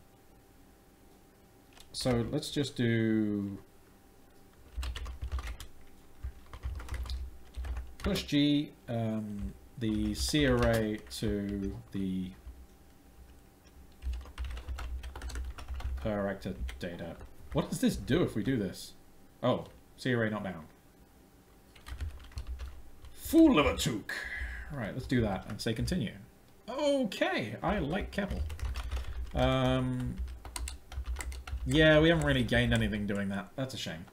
so let's just do push G um, the C array to the per actor data. What does this do if we do this? Oh, C array not bound. Fool of a took. Right, let's do that and say continue. Okay, I like CEPL. Um, yeah, we haven't really gained anything doing that. That's a shame.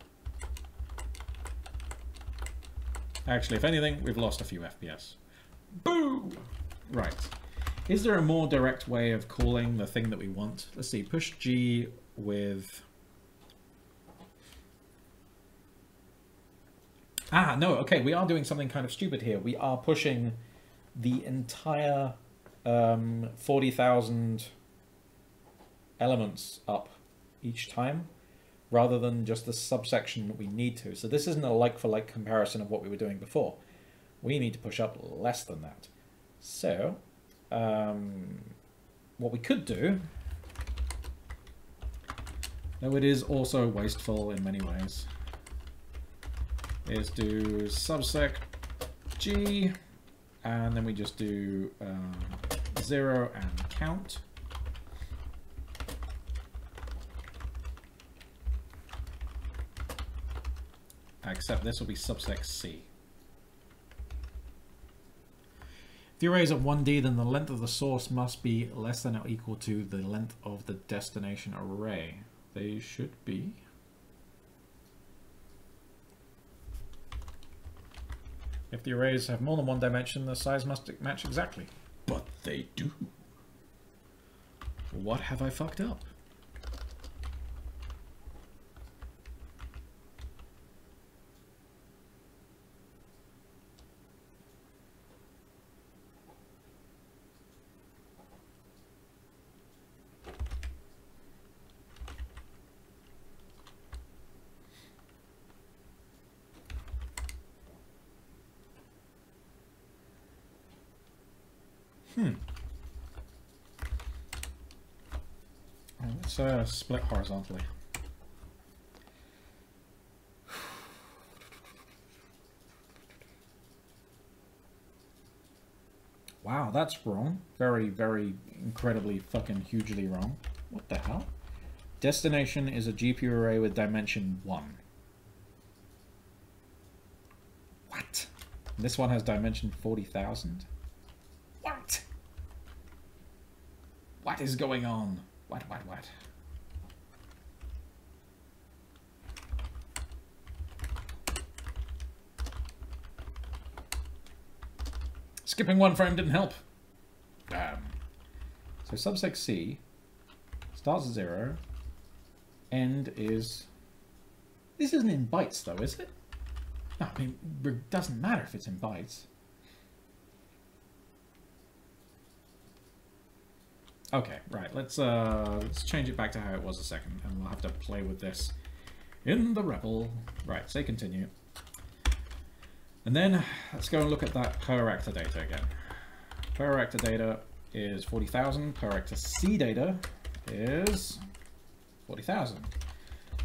Actually, if anything, we've lost a few FPS. Boo! Right. Is there a more direct way of calling the thing that we want? Let's see, push G with... Ah, no, okay, we are doing something kind of stupid here. We are pushing the entire um, 40,000 elements up each time rather than just the subsection that we need to. So this isn't a like-for-like comparison of what we were doing before. We need to push up less than that. So um, what we could do, though it is also wasteful in many ways, is do subseq g, and then we just do um, zero and count. Except this will be subseq c. If the array is at 1D, then the length of the source must be less than or equal to the length of the destination array. They should be. If the arrays have more than one dimension, the size must match exactly. But they do. What have I fucked up? Hmm. Let's uh, split horizontally. Wow, that's wrong. Very, very incredibly fucking hugely wrong. What the hell? Destination is a GPU array with dimension 1. What? This one has dimension 40,000. What? What is going on? What, what, what? Skipping one frame didn't help. Damn. So subseq C starts at zero. End is... This isn't in bytes though, is it? No, I mean, it doesn't matter if it's in bytes. Okay, right. Let's uh, let's change it back to how it was a second, and we'll have to play with this in the REPL. Right, say continue. And then let's go and look at that per actor data again. Per actor data is 40,000. Per actor C data is 40,000.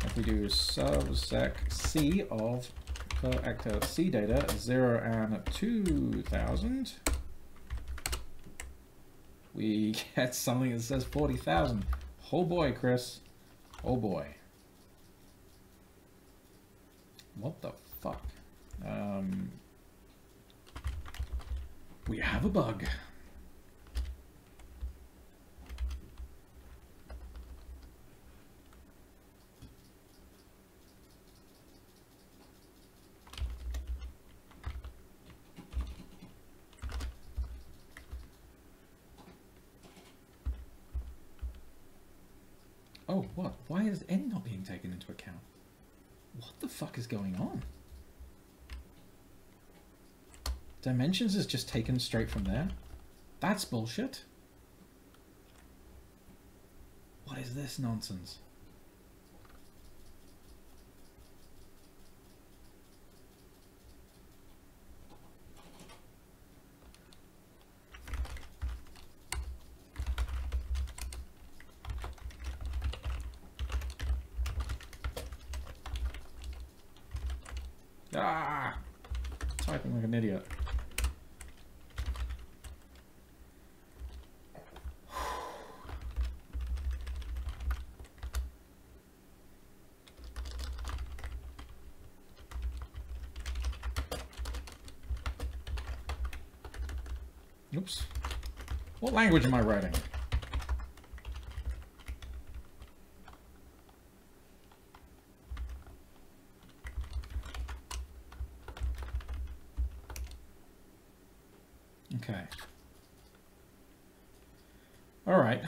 If we do subseq C of per actor C data, 0 and 2,000, we get something that says 40,000. Oh boy, Chris. Oh boy. What the fuck? Um, we have a bug. Oh, what? Why is N not being taken into account? What the fuck is going on? Dimensions is just taken straight from there? That's bullshit. What is this nonsense? Ah! Typing like an idiot. Oops. What language am I writing? Okay. Alright.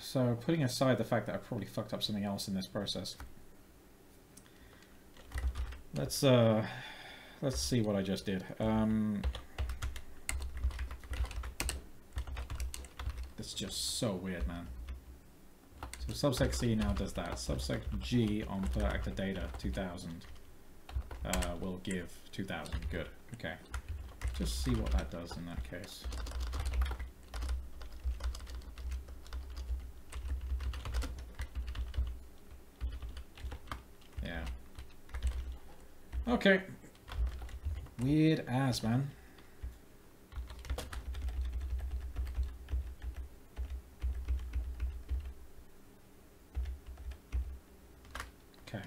So, putting aside the fact that I probably fucked up something else in this process. Let's, uh... Let's see what I just did. Um... It's just so weird, man. So subseq C now does that. Subseq G on per actor data 2000 uh, will give 2000. Good. Okay. Just see what that does in that case. Yeah. Okay. Weird ass, man. Okay.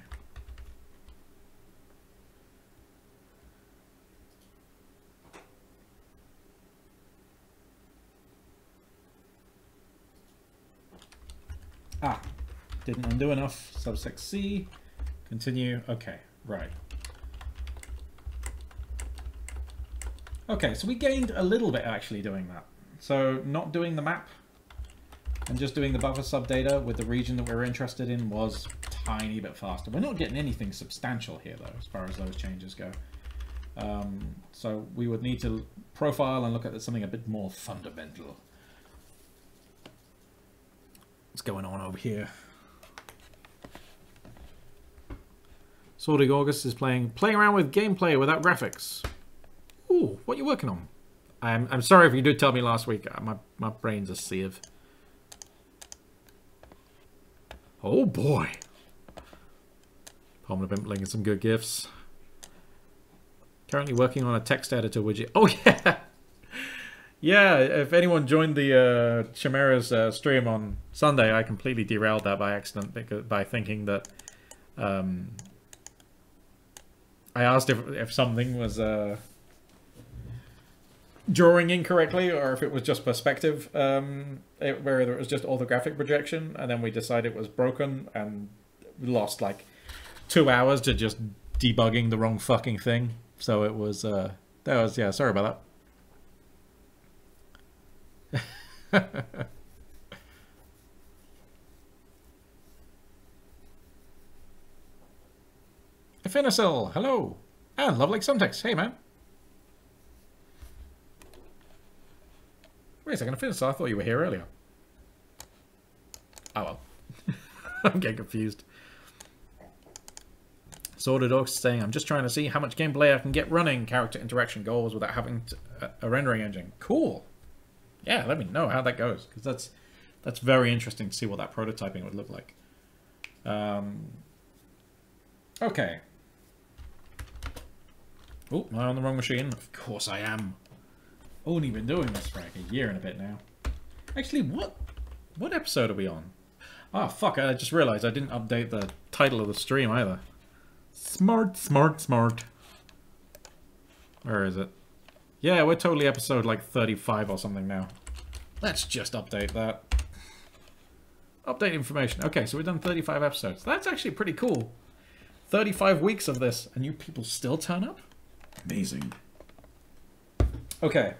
Ah, didn't undo enough. Subseq C. Continue. Okay, right. Okay, so we gained a little bit actually doing that. So not doing the map and just doing the buffer sub data with the region that we are interested in was tiny bit faster. We're not getting anything substantial here though, as far as those changes go. Um, so we would need to profile and look at something a bit more fundamental. What's going on over here? Sorting August is playing playing around with gameplay without graphics. Ooh, what are you working on? I'm, I'm sorry if you did tell me last week. Uh, my, my brain's a sieve. Oh boy. Palmer Bimp linking some good gifts. Currently working on a text editor widget. Oh yeah! Yeah, if anyone joined the uh, Shinmera's uh, stream on Sunday, I completely derailed that by accident because, by thinking that um, I asked if, if something was uh, drawing incorrectly or if it was just perspective, um, it, where it was just orthographic projection, and then we decided it was broken and lost like two hours to just debugging the wrong fucking thing. So it was, uh, that was, yeah, sorry about that. Finicil, hello. And Love Like hey man. Wait a second, Finicil, I thought you were here earlier. Oh well. I'm getting confused. Sorted saying, I'm just trying to see how much gameplay I can get running character interaction goals without having to, uh, a rendering engine. Cool yeah, let me know how that goes because that's that's very interesting to see what that prototyping would look like. Um, okay. Oh, am I on the wrong machine? Of course I am. Only been doing this for like a year and a bit now. Actually, what what episode are we on? Ah, oh, fuck, I just realized I didn't update the title of the stream either. Smart, smart, smart. Where is it? Yeah, we're totally episode like 35 or something now. Let's just update that. Update information. Okay, so we've done 35 episodes. That's actually pretty cool. 35 weeks of this, and you people still turn up? Amazing. Okay.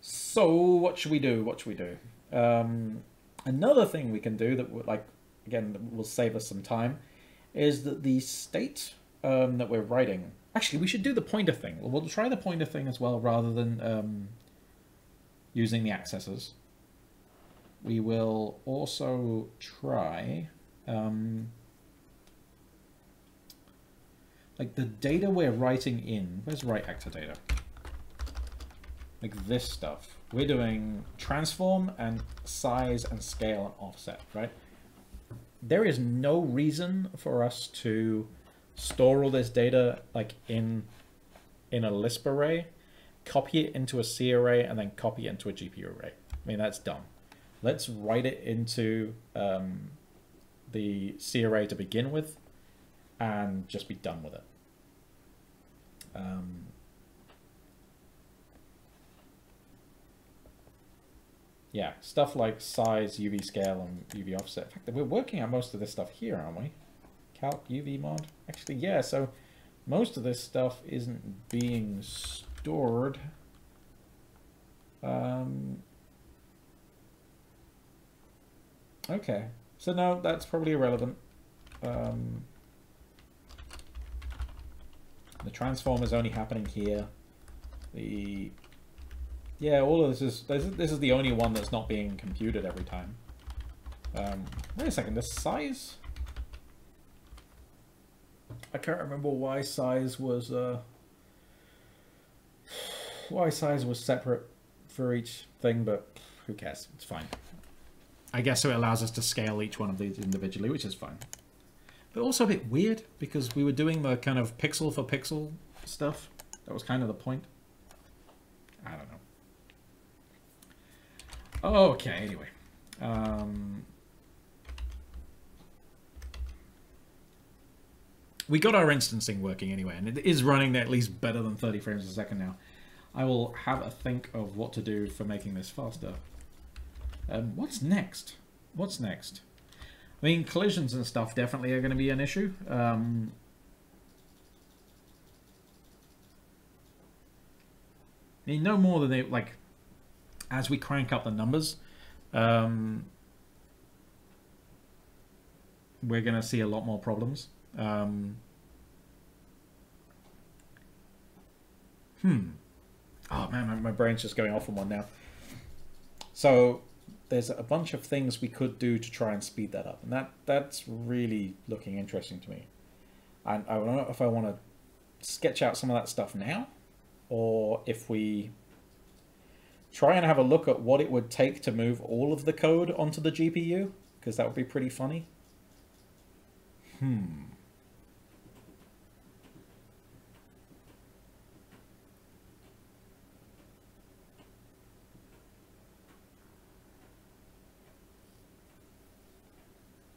So, what should we do? What should we do? Um, another thing we can do that, would, like, again, will save us some time, is that the state um, that we're writing Actually, we should do the pointer thing. We'll try the pointer thing as well, rather than um, using the accessors. We will also try... Um, like the data we're writing in... Where's write actor data? Like this stuff. We're doing transform and size and scale and offset, right? There is no reason for us to store all this data like in in a Lisp array, copy it into a C array, and then copy it into a GPU array. I mean, that's dumb. Let's write it into um, the C array to begin with, and just be done with it. Um, yeah, stuff like size, UV scale, and UV offset. In fact, we're working on most of this stuff here, aren't we? Calc UV mod. Actually, yeah. So most of this stuff isn't being stored. Um, okay, so no, that's probably irrelevant. Um, the transform is only happening here. The yeah, all of this is this, is this is the only one that's not being computed every time. Um, wait a second, the size. I can't remember why size was uh, why size was separate for each thing, but who cares? It's fine. I guess so it allows us to scale each one of these individually, which is fine. But also a bit weird because we were doing the kind of pixel for pixel stuff. That was kind of the point. I don't know. Okay, anyway. Um, we got our instancing working anyway, and it is running at least better than 30 frames a second now. I will have a think of what to do for making this faster. Um, what's next? What's next? I mean, collisions and stuff definitely are going to be an issue. Um, I mean, no more than they, like, as we crank up the numbers, um, we're going to see a lot more problems. Um, hmm. Oh man, my, my brain's just going off on one now. So there's a bunch of things we could do to try and speed that up, and that that's really looking interesting to me. And I don't know if I want to sketch out some of that stuff now, or if we try and have a look at what it would take to move all of the code onto the GPU, because that would be pretty funny. Hmm.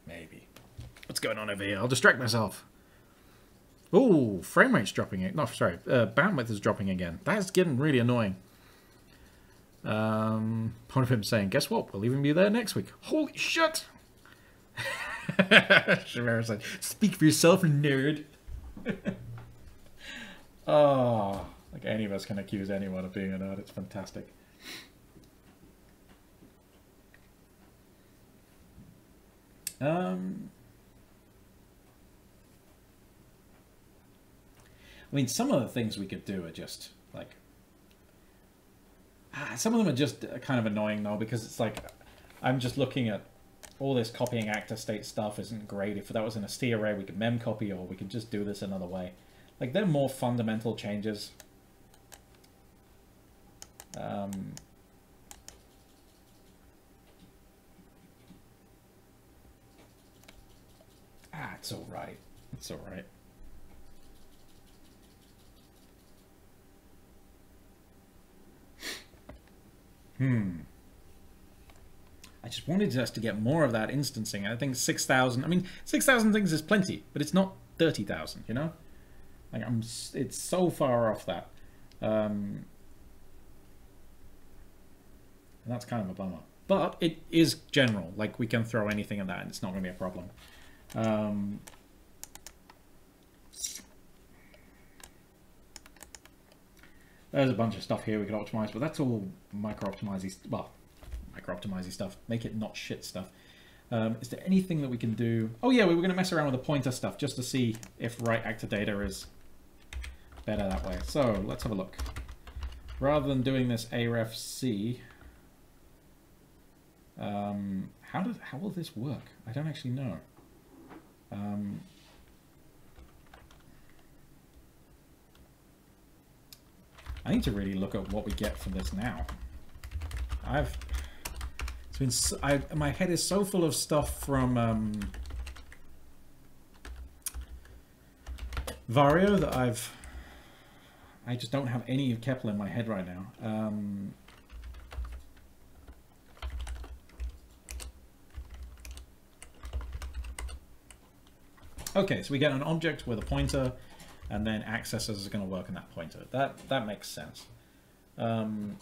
Maybe. What's going on over here? I'll distract myself. Oh, frame rate's dropping. It. No, sorry. Uh, bandwidth is dropping again. That's getting really annoying. Um, part of him saying, guess what? We'll even be there next week. Holy shit! Shinmera like, speak for yourself, nerd. oh, like any of us can accuse anyone of being a nerd. It's fantastic. Um, I mean, some of the things we could do are just some of them are just kind of annoying though because it's like I'm just looking at all this copying actor state stuff isn't great. If that was in a C array, we could mem copy or we could just do this another way. Like they're more fundamental changes. Um, ah, it's all right. It's all right. Hmm. I just wanted us to get more of that instancing. I think 6,000, I mean, 6,000 things is plenty, but it's not 30,000, you know? Like, I'm, it's so far off that. Um, and that's kind of a bummer. But it is general. Like, we can throw anything at that and it's not going to be a problem. Um, There's a bunch of stuff here we could optimize, but that's all micro-optimizing, well, micro-optimizing stuff. Make it not shit stuff. Um, is there anything that we can do? Oh yeah, we were going to mess around with the pointer stuff just to see if write actor data is better that way. So let's have a look. Rather than doing this aref c, um, how does how will this work? I don't actually know. Um, I need to really look at what we get for this now. I've it's been so, I my head is so full of stuff from um, Varjo that I've... I just don't have any of CEPL in my head right now. Um, Okay, so we get an object with a pointer, and then accessors is going to work in that pointer. That that makes sense. Um,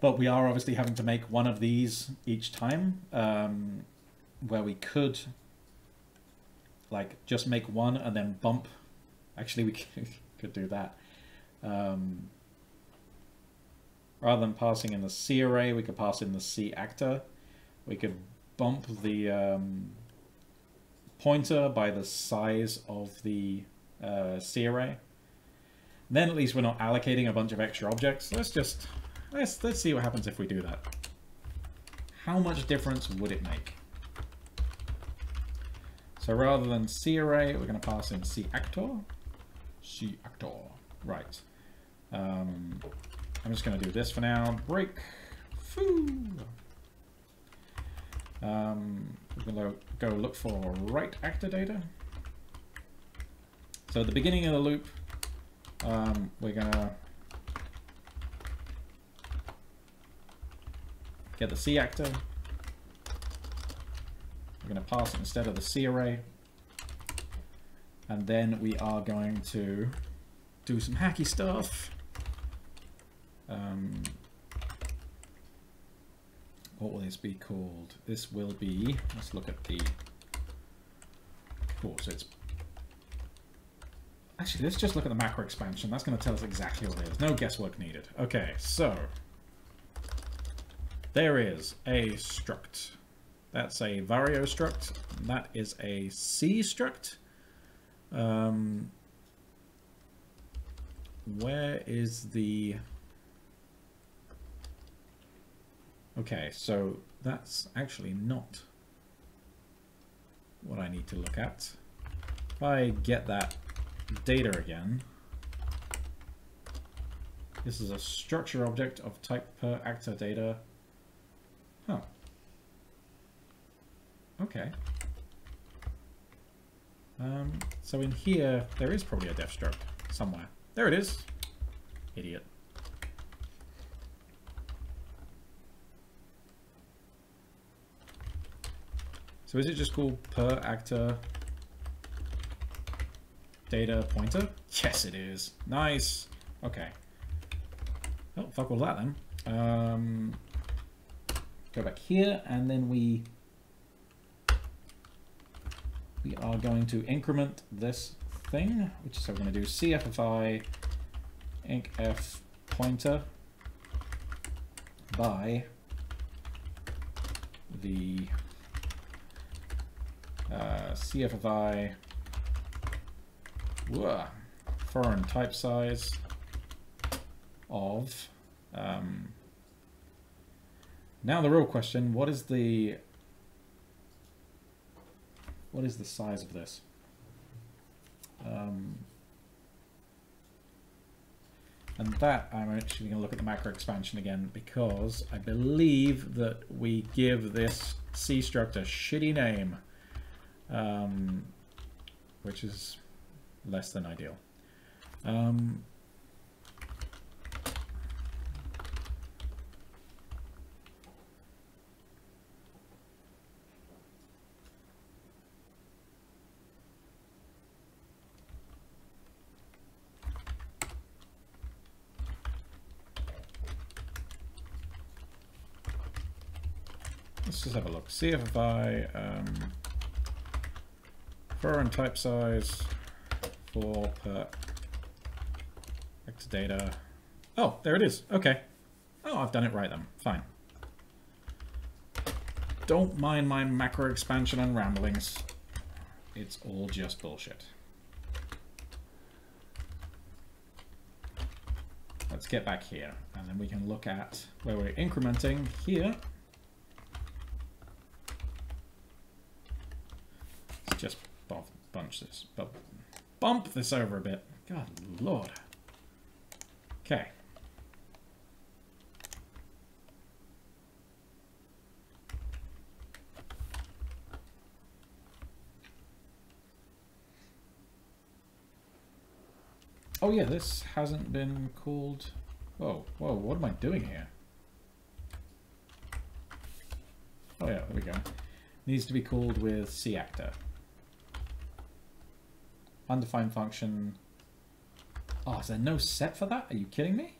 but we are obviously having to make one of these each time, um, where we could like just make one and then bump. Actually, we could, could do that. Um, Rather than passing in the C array, we could pass in the C actor. We could bump the um, pointer by the size of the uh, C array. Then at least we're not allocating a bunch of extra objects. Let's just let's let's see what happens if we do that. How much difference would it make? So rather than C array, we're going to pass in C actor. C actor, right. Um, I'm just going to do this for now. Break. Foo. Um, we're going to go look for write actor data. So at the beginning of the loop, um, we're going to get the C actor. We're going to pass it instead of the C array. And then we are going to do some hacky stuff. Um, what will this be called? This will be, let's look at the, cool, so it's, actually let's just look at the macro expansion. That's going to tell us exactly what it is. No guesswork needed. Okay, so, there is a struct. That's a Varjo struct. That is a C struct. Um, where is the Okay, so that's actually not what I need to look at. If I get that data again, this is a structure object of type per actor data. Huh. Okay. Um, so in here, there is probably a defstruct somewhere. There it is. Idiot. So is it just called per actor data pointer? Yes, it is. Nice. Okay. Oh, fuck all that then. Um, go back here, and then we we are going to increment this thing, which is so we're going to do CFFI incf pointer by the uh, CFFI, whoa, foreign type size of, um, now the real question, what is the, what is the size of this? Um, and that I'm actually going to look at the macro expansion again because I believe that we give this C struct a shitty name um, which is less than ideal. Um, let's just have a look. See if I um, Foreign type size for per vector data. Oh, there it is. Okay. Oh, I've done it right then. Fine. Don't mind my macro expansion and ramblings. It's all just bullshit. Let's get back here, and then we can look at where we're incrementing here. It's just bunch this, but bump this over a bit. God lord. Okay. Oh yeah, this hasn't been called... Whoa, whoa, what am I doing here? Oh yeah, there we go. Needs to be called with C-Actor. Undefined function. Oh, is there no set for that? Are you kidding me?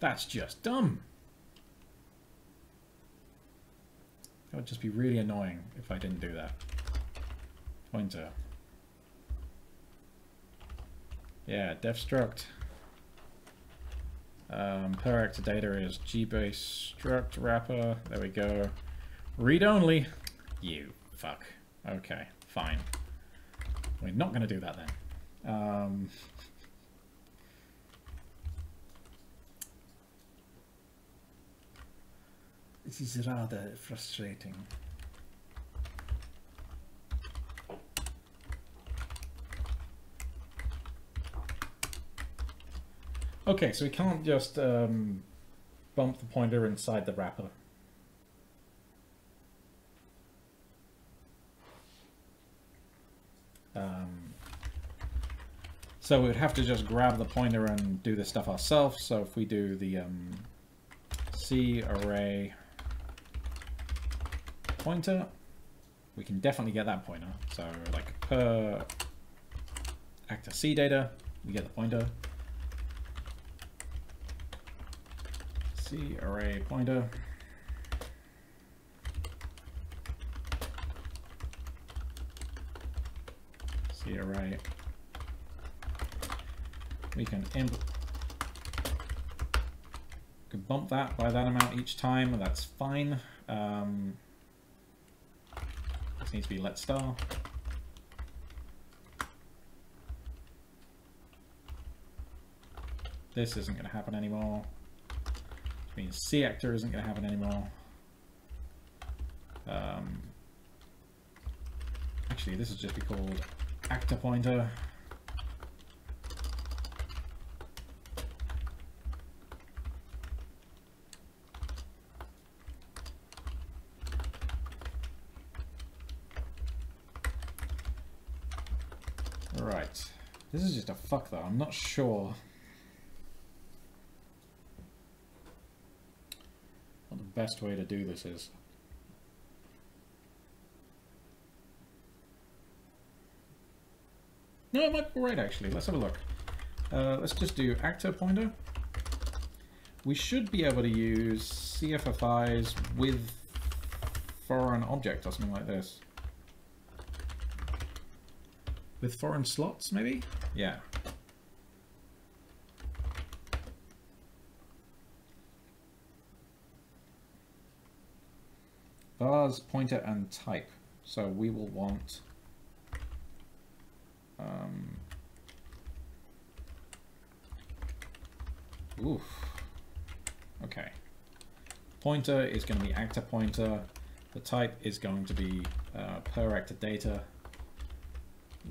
That's just dumb. That would just be really annoying if I didn't do that. Pointer. Yeah, defstruct. Um, per actor data is gbase struct wrapper. There we go. Read only. You fuck. Okay, fine. We're not going to do that then. Um, this is rather frustrating. Okay, so we can't just um, bump the pointer inside the wrapper. Um, so we'd have to just grab the pointer and do this stuff ourselves. So if we do the um, C array pointer, we can definitely get that pointer. So like per actor C data, we get the pointer. C array pointer. C array. We can imp can bump that by that amount each time, that's fine. Um, this needs to be let star. This isn't going to happen anymore means C actor isn't going to happen anymore. Um, actually, this is just be called actor pointer. Right. This is just a fuck though. I'm not sure best way to do this is. No, it might be right actually. Let's have a look. Uh, let's just do actor pointer. We should be able to use CFFIs with foreign object or something like this. With foreign slots, maybe? Yeah. Vars, pointer, and type. So we will want um, oof. Okay. Pointer is going to be actor pointer. The type is going to be uh, per actor data.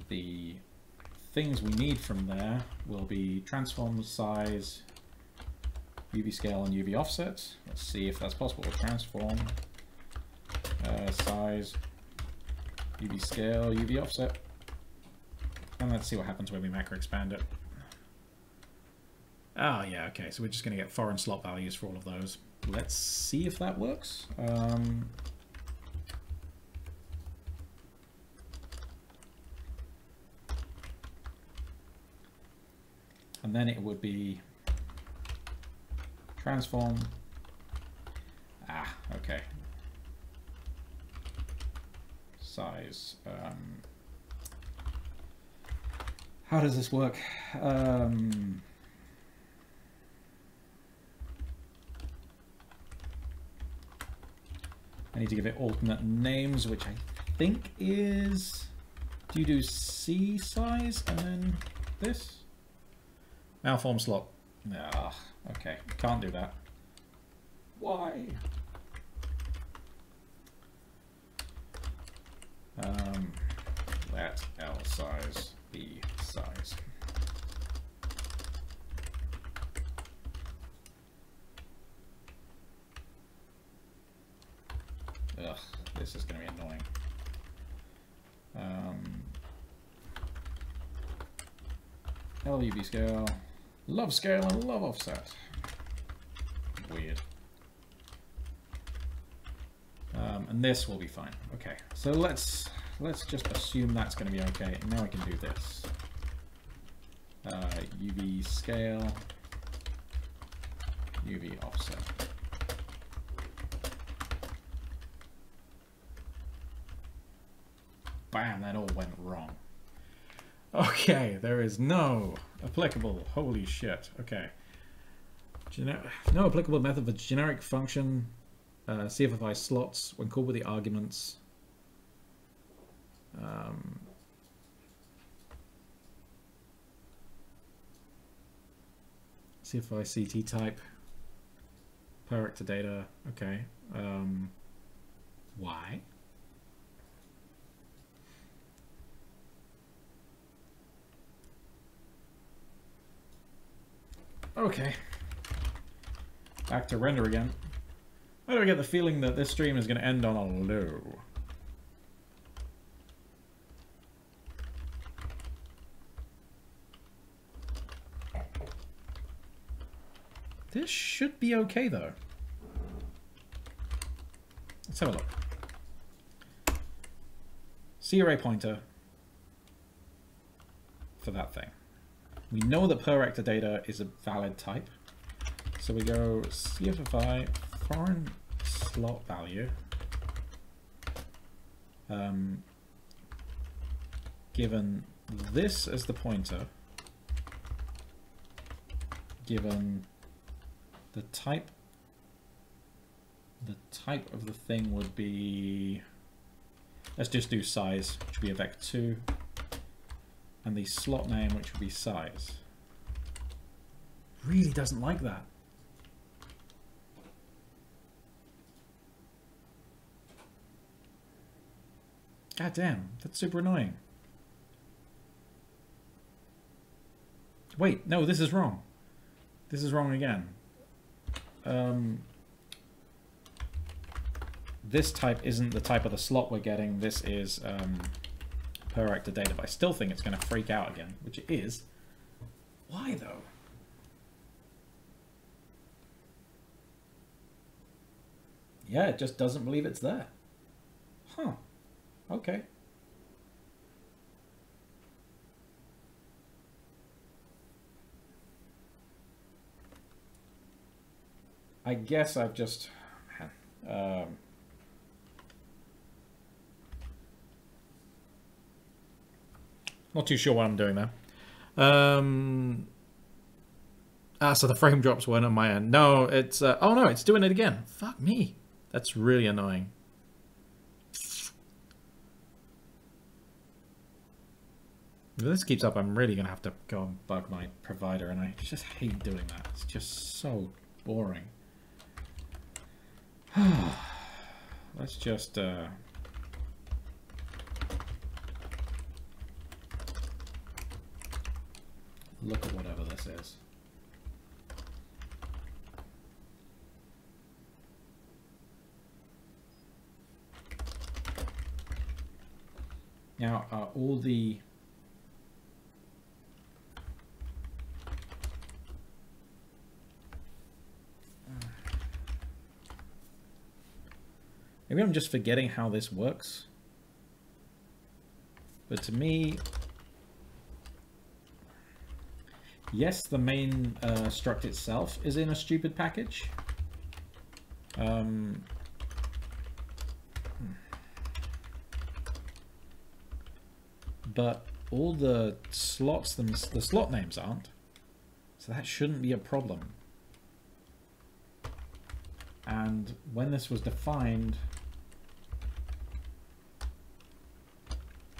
The things we need from there will be transform size, UV scale, and UV offset. Let's see if that's possible. Transform uh, size, UV scale, UV offset. And let's see what happens when we macro expand it. Ah, yeah, okay, so we're just going to get foreign slot values for all of those. Let's see if that works. Um, and then it would be transform. Ah, okay, size. Um, how does this work? Um, I need to give it alternate names, which I think is... Do you do C size and then this? Malform slot. Ah, okay. Can't do that. Why? Um, lat L size, B size. Ugh, this is going to be annoying. Um, LVB scale, love scale, and love offset. Weird. And this will be fine. Okay, so let's let's just assume that's going to be okay. Now I can do this. Uh, UV scale, UV offset. Bam, that all went wrong. Okay, there is no applicable, holy shit, okay. Gener no applicable method for generic function uh, CFFI slots when called with the arguments. Um, CFI CT type. Character data. Okay. Um, why? Okay. Back to render again. Why do I get the feeling that this stream is going to end on a low? This should be okay, though. Let's have a look. C array pointer for that thing. We know that per data is a valid type. So we go CFFI foreign slot value um, given this as the pointer given the type the type of the thing would be let's just do size which would be a vec2 and the slot name which would be size. Really doesn't like that God damn, that's super annoying. Wait, no, this is wrong. This is wrong again. Um, this type isn't the type of the slot we're getting. This is um, per actor data, but I still think it's going to freak out again, which it is. Why, though? Yeah, it just doesn't believe it's there. Huh. Okay. I guess I've just... Um, not too sure what I'm doing there. Um, ah, so the frame drops weren't on my end. No, it's... Uh, oh no, it's doing it again. Fuck me. That's really annoying. This keeps up, I'm really going to have to go and bug my provider, and I just hate doing that. It's just so boring. Let's just... Uh... Look at whatever this is. Now, all the Maybe I'm just forgetting how this works. But to me, yes, the main uh, struct itself is in a stupid package. Um, but all the slots, them, the slot names aren't. So that shouldn't be a problem. And when this was defined,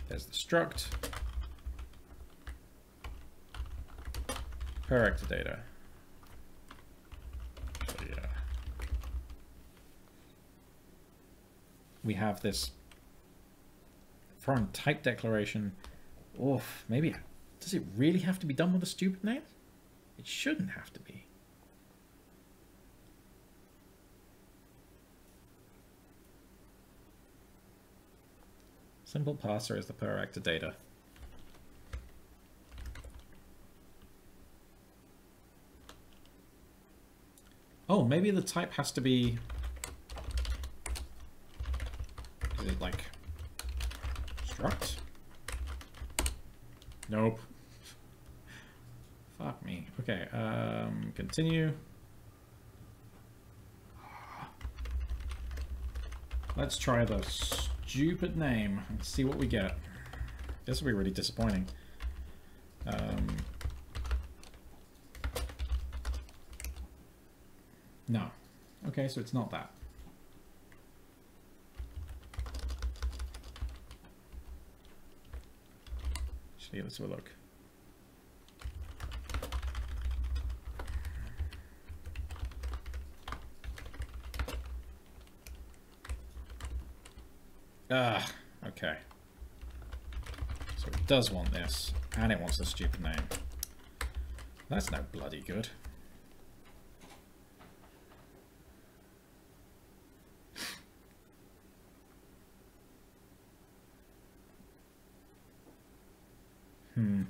There's the struct. Character data. So yeah. We have this foreign type declaration. Oof, maybe, does it really have to be done with a stupid name? It shouldn't have to be. Simple parser is the per actor data. Oh, maybe the type has to be... Is it like... struct? Nope. Fuck me. Okay, um, continue. Let's try this stupid name and see what we get. This will be really disappointing. Um, no. Okay, so it's not that. Actually, let's have a look. Ah, okay. So it does want this, and it wants a stupid name. That's no bloody good. hmm.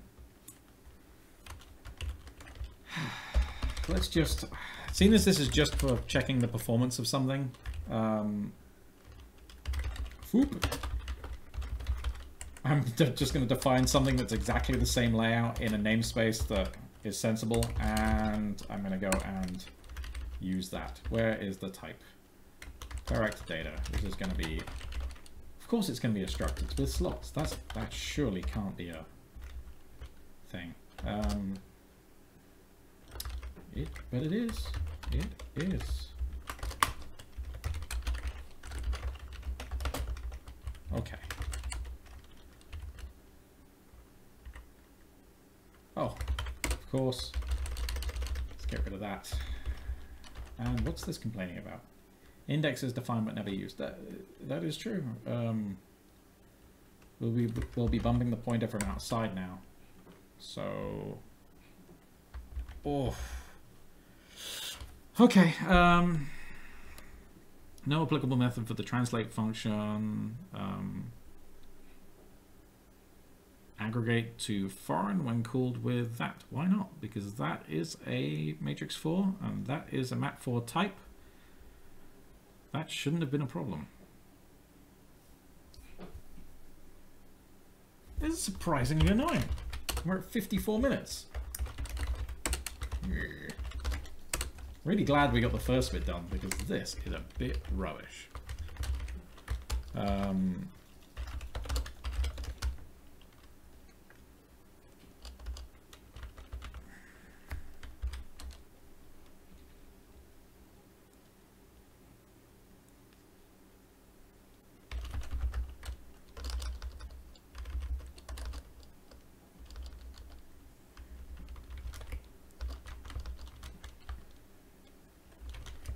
Let's just... Seeing as this is just for checking the performance of something, um, Whoop. I'm just going to define something that's exactly the same layout in a namespace that is sensible, and I'm going to go and use that. Where is the type? Direct data. This is going to be... Of course it's going to be a struct. It's with slots. That's, that surely can't be a thing. Um, it, but it is. It is. Okay. Oh, of course. Let's get rid of that. And what's this complaining about? Index is defined but never used. That that is true. Um, we'll be we'll be bumping the pointer from outside now. So, oh, okay. Um, no applicable method for the translate function. Um, aggregate to foreign when called with that. Why not? Because that is a matrix 4 and that is a map 4 type. That shouldn't have been a problem. This is surprisingly annoying. We're at 54 minutes. Yeah. Really glad we got the first bit done because this is a bit rubbish. Um,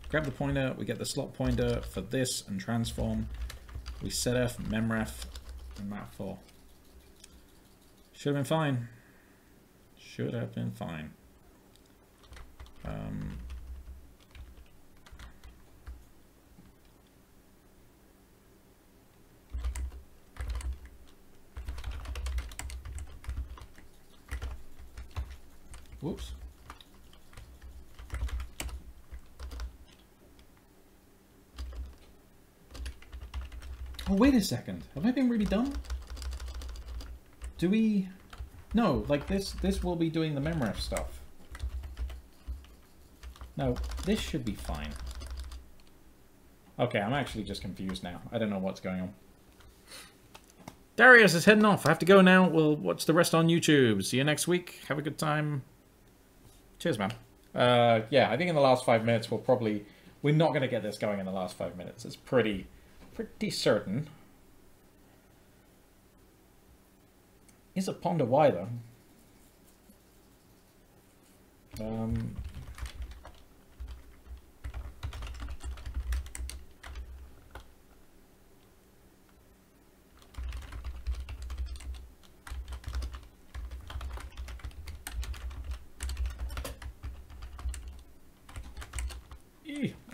grab the pointer, we get the slot pointer for this and transform. We setf, memref, and map 4. Should have been fine. Should have been fine. Um, whoops. Oh, wait a second. Have I been really dumb? Do we... No, like this, this will be doing the memref stuff. No, this should be fine. Okay, I'm actually just confused now. I don't know what's going on. Darius is heading off. I have to go now. We'll watch the rest on YouTube. See you next week. Have a good time. Cheers, man. Uh, yeah, I think in the last five minutes we'll probably... We're not going to get this going in the last five minutes. It's pretty pretty certain. Is a ponder though? Um,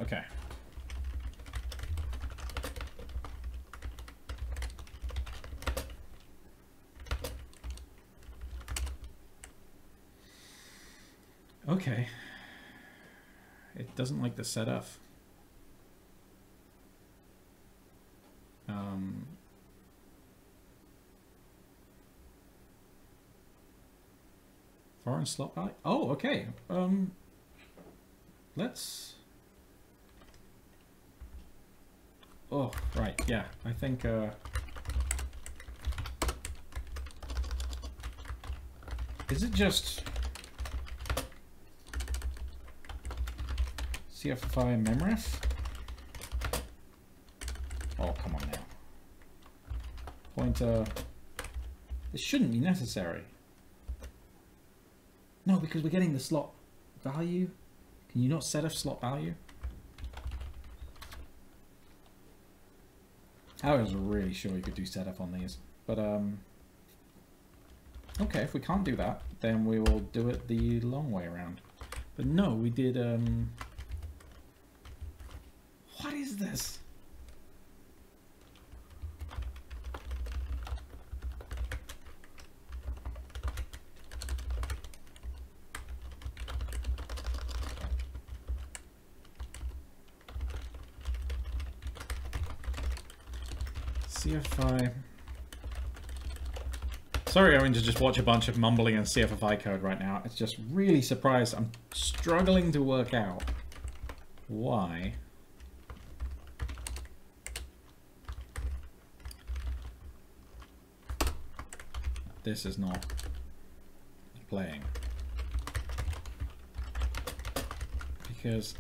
okay. Okay. It doesn't like the setup. Um, foreign slot value. Oh, okay. Um, let's. Oh, right. Yeah, I think. Uh, is it just CFFI memref? Oh, come on now. Pointer. This shouldn't be necessary. No, because we're getting the slot value. Can you not set a slot value? I was really sure you could do setf on these, but um, okay, if we can't do that, then we will do it the long way around. But no, we did um, is this? CFI. Sorry, having to just watch a bunch of mumbling and CFFI code right now. It's just really surprised. I'm struggling to work out why. This is not playing. Because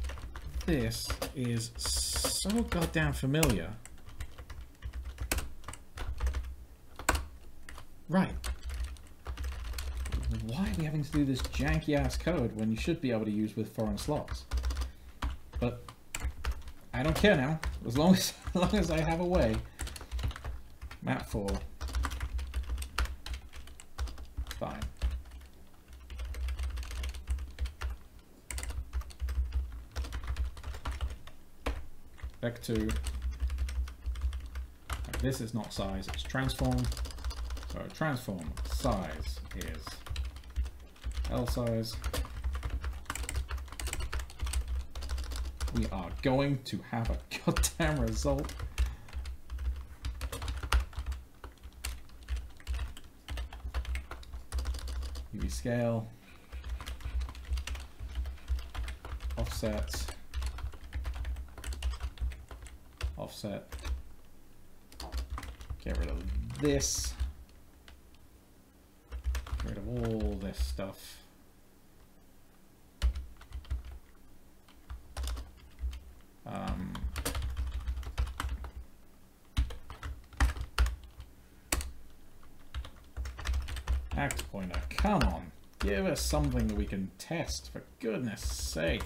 this is so goddamn familiar. Right. Why are we having to do this janky ass code when you should be able to use with foreign slots? But I don't care now. As long as, as long as I have a way. Map 4. Fine. Back to this is not size, it's transform. So transform size is L size. We are going to have a goddamn result. UV scale. Offset. Offset. Get rid of this. Get rid of all this stuff. Um, act pointer, come on. Give us something that we can test, for goodness sake.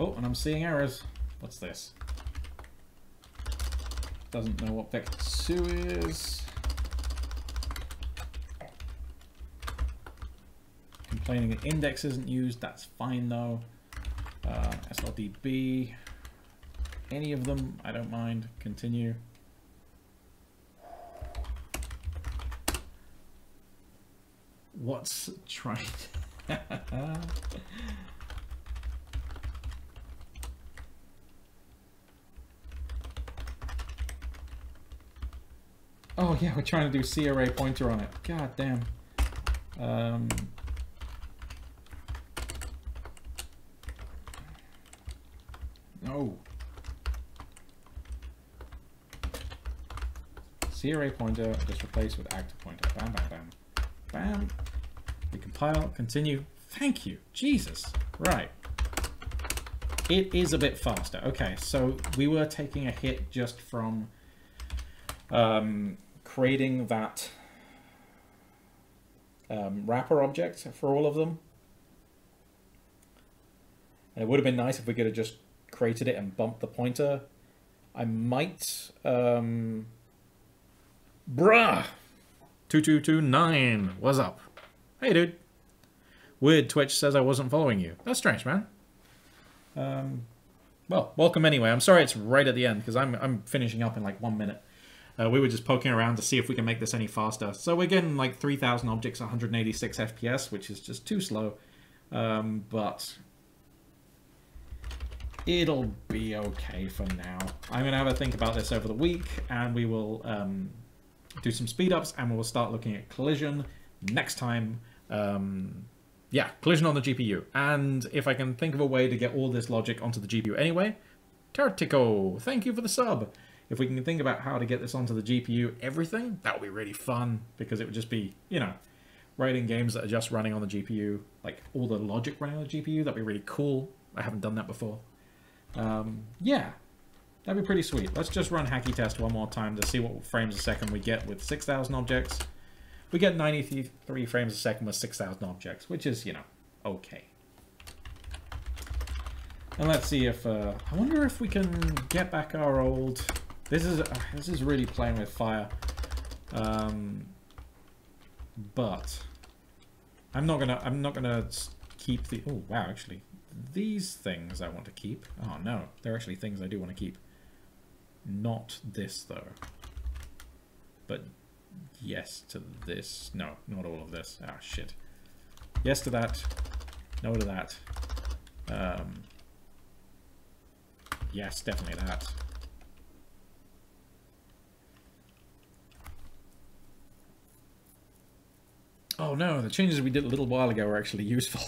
Oh, and I'm seeing errors. What's this? Doesn't know what vector 2 is. Complaining that index isn't used, that's fine though. Uh, SLDB, any of them, I don't mind. Continue. What's trying? Oh yeah, we're trying to do C array pointer on it. God damn. Um, no. C array pointer just replaced with active pointer. Bam, bam, bam. Bam. We compile, continue. Thank you. Jesus. Right. It is a bit faster. Okay, so we were taking a hit just from um, creating that um, wrapper object for all of them. And it would have been nice if we could have just created it and bumped the pointer. I might... Um... Bruh! 2229, what's up? Hey, dude. Weird Twitch says I wasn't following you. That's strange, man. Um, well, welcome anyway. I'm sorry it's right at the end, because I'm, I'm finishing up in like one minute. Uh, we were just poking around to see if we can make this any faster. So we're getting like 3,000 objects, 186 FPS, which is just too slow. Um, but it'll be okay for now. I'm going to have a think about this over the week, and we will um, do some speed ups, and we'll start looking at collision next time. Um, yeah, collision on the GPU. And if I can think of a way to get all this logic onto the GPU anyway, Tartico, thank you for the sub. If we can think about how to get this onto the GPU, everything, that would be really fun because it would just be, you know, writing games that are just running on the GPU, like all the logic running on the GPU, that'd be really cool. I haven't done that before. Um, yeah, that'd be pretty sweet. Let's just run Hacky Test one more time to see what frames a second we get with 6,000 objects. We get 93 frames a second with 6,000 objects, which is, you know, okay. And let's see if, uh, I wonder if we can get back our old this is uh, this is really playing with fire. Um, but I'm not gonna I'm not gonna keep the oh wow actually these things I want to keep. Oh no, they're actually things I do want to keep. Not this though. But yes to this. No, not all of this. Ah shit. Yes to that. No to that. Um, yes, definitely that. Oh no, the changes we did a little while ago were actually useful.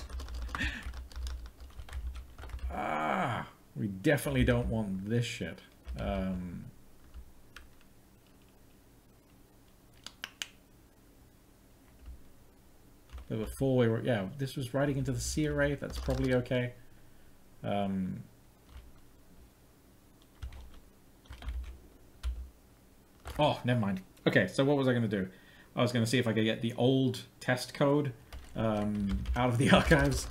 ah, we definitely don't want this shit. Um, we were, yeah, this was writing into the C array. That's probably okay. Um, oh, never mind. Okay, so what was I going to do? I was going to see if I could get the old test code um, out of the archives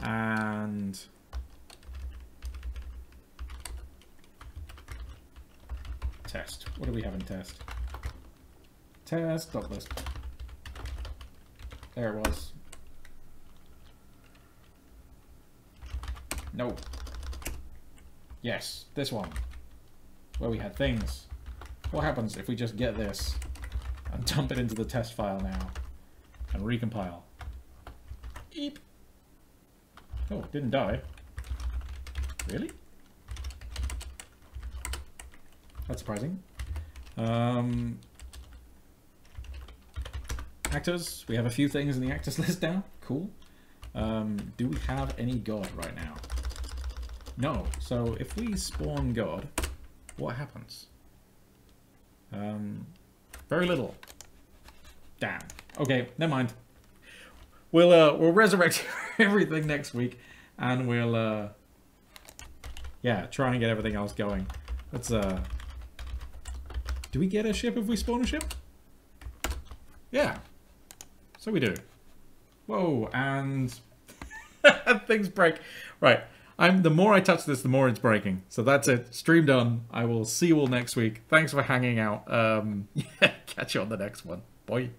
and test. What do we have in test? Test list. There it was. No. Yes, this one. Where we had things. What happens if we just get this? And dump it into the test file now and recompile. Eep. Oh, didn't die. Really? That's surprising. Um, actors. We have a few things in the actors list now. Cool. Um, do we have any god right now? No. So if we spawn god, what happens? Um, very little. Damn. Okay, never mind. We'll uh we'll resurrect everything next week and we'll uh yeah, try and get everything else going. Let's uh Do we get a ship if we spawn a ship? Yeah. So we do. Whoa, and things break. Right. I'm the more I touch this, the more it's breaking. So that's it. Stream done. I will see you all next week. Thanks for hanging out. Um, yeah, catch you on the next one. Bye.